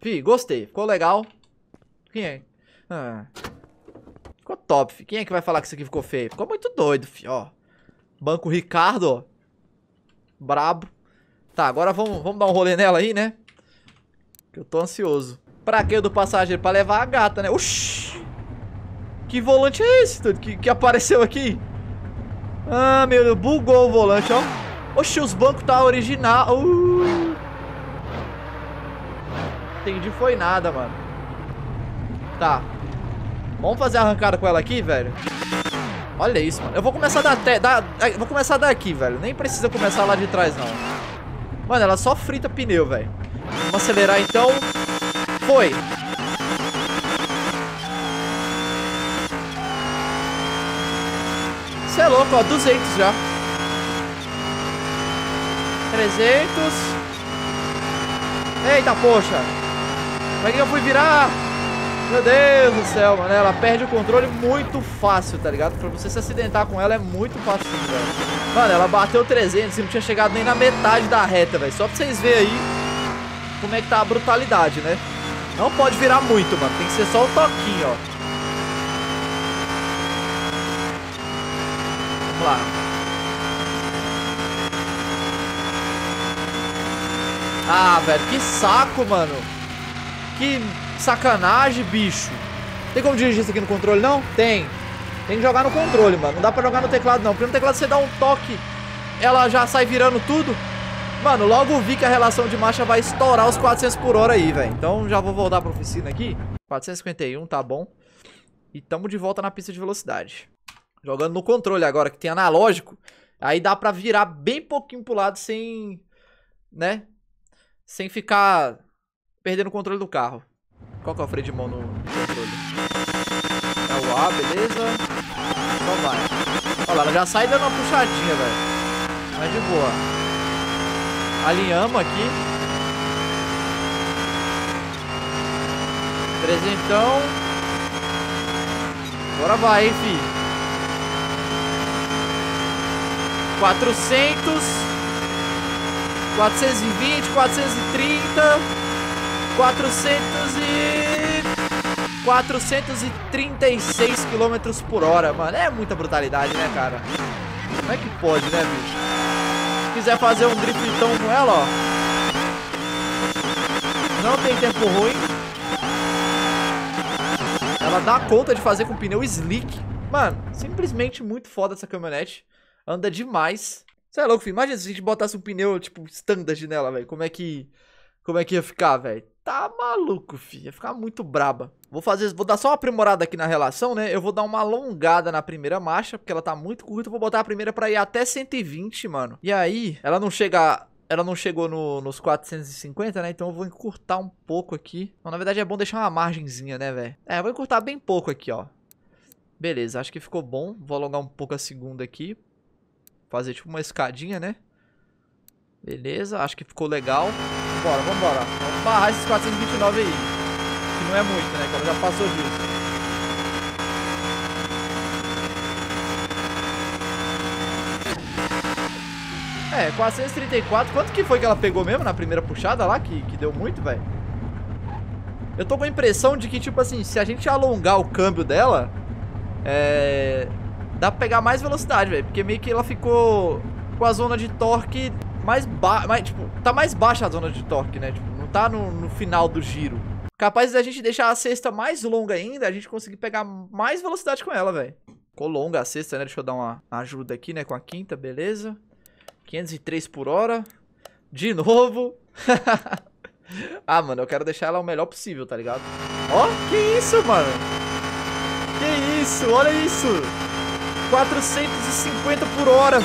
Fi, gostei. Ficou legal. Quem é? Ah. Ficou top, fi. Quem é que vai falar que isso aqui ficou feio? Ficou muito doido, fi, ó. Banco Ricardo, ó. Brabo. Tá, agora vamos, vamos dar um rolê nela aí, né? Que eu tô ansioso. Pra que do passageiro? Pra levar a gata, né? Oxi! Que volante é esse, tudo que, que apareceu aqui? Ah, meu Deus, bugou o volante, ó. Oxi, os bancos tá original. Uh. Entendi, foi nada, mano. Tá, Vamos fazer a arrancada com ela aqui, velho. Olha isso, mano. Eu vou começar da, da, vou começar daqui, velho. Nem precisa começar lá de trás, não. Mano, ela só frita pneu, velho. Vamos acelerar, então. Foi. Você é louco, ó. 200 já. 300. Eita, poxa. Como é que eu fui virar? Meu Deus do céu, mano. Ela perde o controle muito fácil, tá ligado? Pra você se acidentar com ela é muito fácil, velho. Mano, ela bateu 300 e não tinha chegado nem na metade da reta, velho. Só pra vocês verem aí como é que tá a brutalidade, né? Não pode virar muito, mano. Tem que ser só o toquinho, ó. Vamos lá. Ah, velho, que saco, mano. Que Sacanagem, bicho. Tem como dirigir isso aqui no controle, não? Tem. Tem que jogar no controle, mano. Não dá pra jogar no teclado, não. Porque no teclado você dá um toque ela já sai virando tudo. Mano, logo vi que a relação de marcha vai estourar os 400 por hora aí, velho. Então já vou voltar pra oficina aqui. 451, tá bom. E tamo de volta na pista de velocidade. Jogando no controle agora, que tem analógico. Aí dá pra virar bem pouquinho pro lado sem... Né? Sem ficar perdendo o controle do carro. Qual que é o freio de mão no controle? É o A, beleza. Só vai. Olha lá, ela já sai dando uma puxadinha, velho. Mas de boa. Alinhamos aqui. Trezentão. Agora vai, hein, fi. 400. 420, 430. 400 e... 436 km por hora, mano. É muita brutalidade, né, cara? Como é que pode, né, bicho? quiser fazer um driftão com ela, ó. Não tem tempo ruim. Ela dá conta de fazer com pneu slick. Mano, simplesmente muito foda essa caminhonete. Anda demais. Você é louco, filho? Imagina se a gente botasse um pneu, tipo, standard nela, velho. Como é que... Como é que ia ficar, velho? Tá maluco, filho. Ia ficar muito braba. Vou fazer, vou dar só uma aprimorada aqui na relação, né? Eu vou dar uma alongada na primeira marcha, porque ela tá muito curta. Vou botar a primeira pra ir até 120, mano. E aí, ela não chega... Ela não chegou no, nos 450, né? Então eu vou encurtar um pouco aqui. Na verdade é bom deixar uma margenzinha, né, velho? É, eu vou encurtar bem pouco aqui, ó. Beleza, acho que ficou bom. Vou alongar um pouco a segunda aqui. Fazer tipo uma escadinha, né? Beleza, acho que ficou legal. Vambora, vambora. Vamos barrar esses 429 aí que não é muito, né? Ela já passou disso. É, 434. Quanto que foi que ela pegou mesmo na primeira puxada lá? Que, que deu muito, velho. Eu tô com a impressão de que, tipo assim, se a gente alongar o câmbio dela, é... Dá pra pegar mais velocidade, velho. Porque meio que ela ficou com a zona de torque mais baixa. Tipo, tá mais baixa a zona de torque, né? Tipo, não tá no, no final do giro. Capaz da gente deixar a cesta mais longa ainda, a gente conseguir pegar mais velocidade com ela, velho. Ficou longa a cesta, né? Deixa eu dar uma ajuda aqui, né? Com a quinta, beleza. 503 por hora. De novo. ah, mano, eu quero deixar ela o melhor possível, tá ligado? Ó, oh, que isso, mano? Que isso, olha isso. 450 por hora.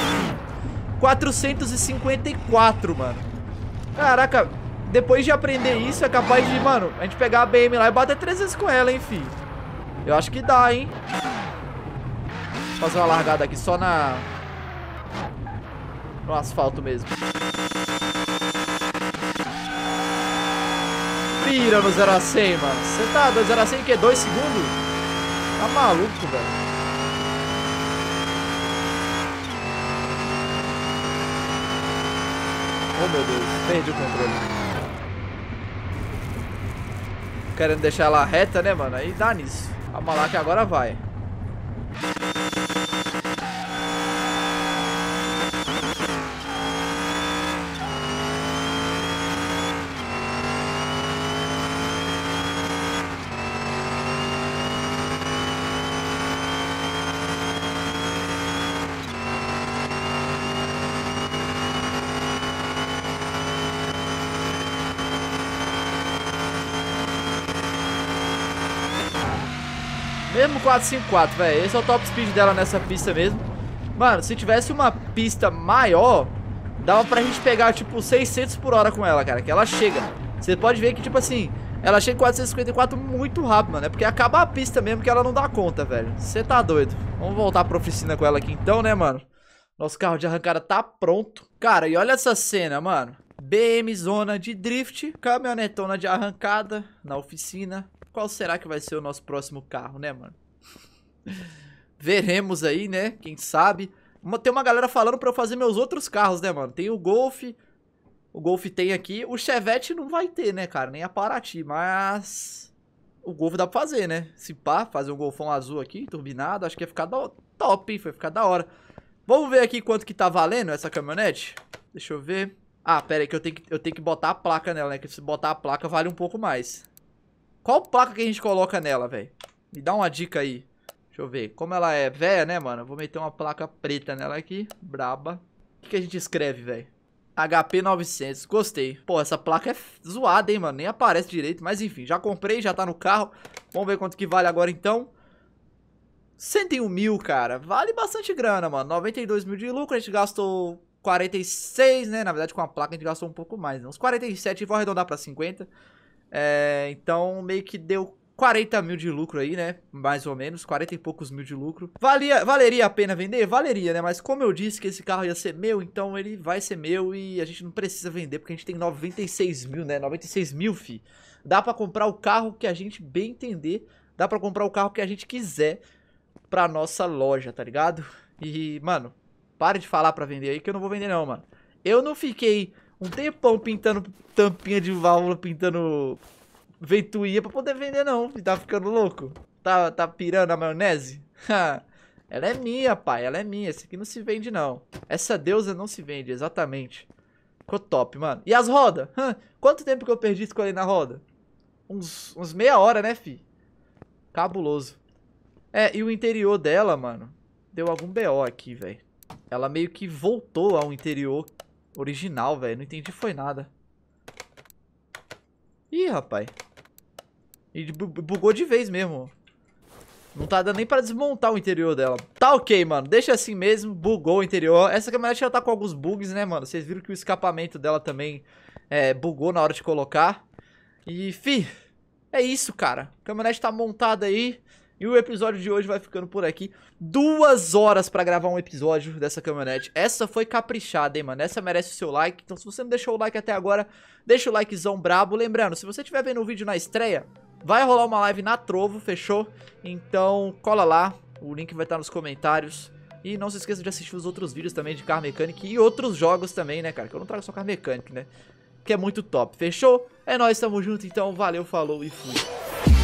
454, mano. Caraca, depois de aprender isso, é capaz de, mano, a gente pegar a BM lá e bater 300 com ela, hein, fi. Eu acho que dá, hein. Vou fazer uma largada aqui só na... No asfalto mesmo. Pira no 0 a 100, mano. Você tá do 0 a 100 que 2 segundos? Tá maluco, velho. Oh, meu Deus. Perdi o controle querendo deixar ela reta, né, mano? Aí dá nisso. Calma lá que agora vai. Mesmo 454, velho. Esse é o top speed dela nessa pista mesmo. Mano, se tivesse uma pista maior, dava pra gente pegar, tipo, 600 por hora com ela, cara. Que ela chega. Você pode ver que, tipo assim, ela chega em 454 muito rápido, mano. É porque acaba a pista mesmo que ela não dá conta, velho. Você tá doido. Vamos voltar pra oficina com ela aqui então, né, mano? Nosso carro de arrancada tá pronto. Cara, e olha essa cena, mano. BM zona de drift, caminhonetona de arrancada na oficina qual será que vai ser o nosso próximo carro, né, mano? Veremos aí, né? Quem sabe. Tem uma galera falando pra eu fazer meus outros carros, né, mano? Tem o Golf. O Golf tem aqui. O Chevette não vai ter, né, cara? Nem a Paraty, mas... O Golf dá pra fazer, né? Se pá, fazer um Golfão azul aqui, turbinado. Acho que ia ficar top, hein? Vai ficar da hora. Vamos ver aqui quanto que tá valendo essa caminhonete? Deixa eu ver. Ah, pera aí que eu tenho que, eu tenho que botar a placa nela, né? Que se botar a placa vale um pouco mais. Qual placa que a gente coloca nela, velho? Me dá uma dica aí. Deixa eu ver. Como ela é velha, né, mano? vou meter uma placa preta nela aqui. Braba. que, que a gente escreve, velho? HP 900, gostei. Pô, essa placa é zoada, hein, mano. Nem aparece direito, mas enfim, já comprei, já tá no carro. Vamos ver quanto que vale agora, então. 101 mil, cara. Vale bastante grana, mano. 92 mil de lucro, a gente gastou 46, né? Na verdade, com a placa a gente gastou um pouco mais, né? Uns 47, vou arredondar pra 50. É, então, meio que deu 40 mil de lucro aí, né? Mais ou menos, 40 e poucos mil de lucro. Valia, valeria a pena vender? Valeria, né? Mas como eu disse que esse carro ia ser meu, então ele vai ser meu e a gente não precisa vender porque a gente tem 96 mil, né? 96 mil, fi. Dá pra comprar o carro que a gente bem entender. Dá pra comprar o carro que a gente quiser pra nossa loja, tá ligado? E, mano, pare de falar pra vender aí que eu não vou vender não, mano. Eu não fiquei um tempão pintando tampinha de válvula, pintando ventoinha pra poder vender não. Tá ficando louco? Tá, tá pirando a maionese? ela é minha, pai. Ela é minha. Essa aqui não se vende, não. Essa deusa não se vende, exatamente. Ficou top, mano. E as rodas? Quanto tempo que eu perdi escolhendo a roda? Uns, uns meia hora, né, fi? Cabuloso. É, e o interior dela, mano, deu algum BO aqui, velho. Ela meio que voltou ao interior original, velho. Não entendi foi nada. Ih, rapaz. E bugou de vez mesmo. Não tá dando nem pra desmontar o interior dela. Tá ok, mano. Deixa assim mesmo. Bugou o interior. Essa caminhonete já tá com alguns bugs, né, mano? Vocês viram que o escapamento dela também é, bugou na hora de colocar. E, fi, é isso, cara. A caminhonete tá montada aí. E o episódio de hoje vai ficando por aqui. Duas horas pra gravar um episódio dessa caminhonete. Essa foi caprichada, hein, mano. Essa merece o seu like. Então, se você não deixou o like até agora, deixa o likezão brabo. Lembrando, se você estiver vendo o vídeo na estreia, vai rolar uma live na Trovo, fechou? Então, cola lá. O link vai estar nos comentários. E não se esqueça de assistir os outros vídeos também de Car e outros jogos também, né, cara? Que eu não trago só Car né? Que é muito top, fechou? É nóis, tamo junto, então valeu, falou e fui.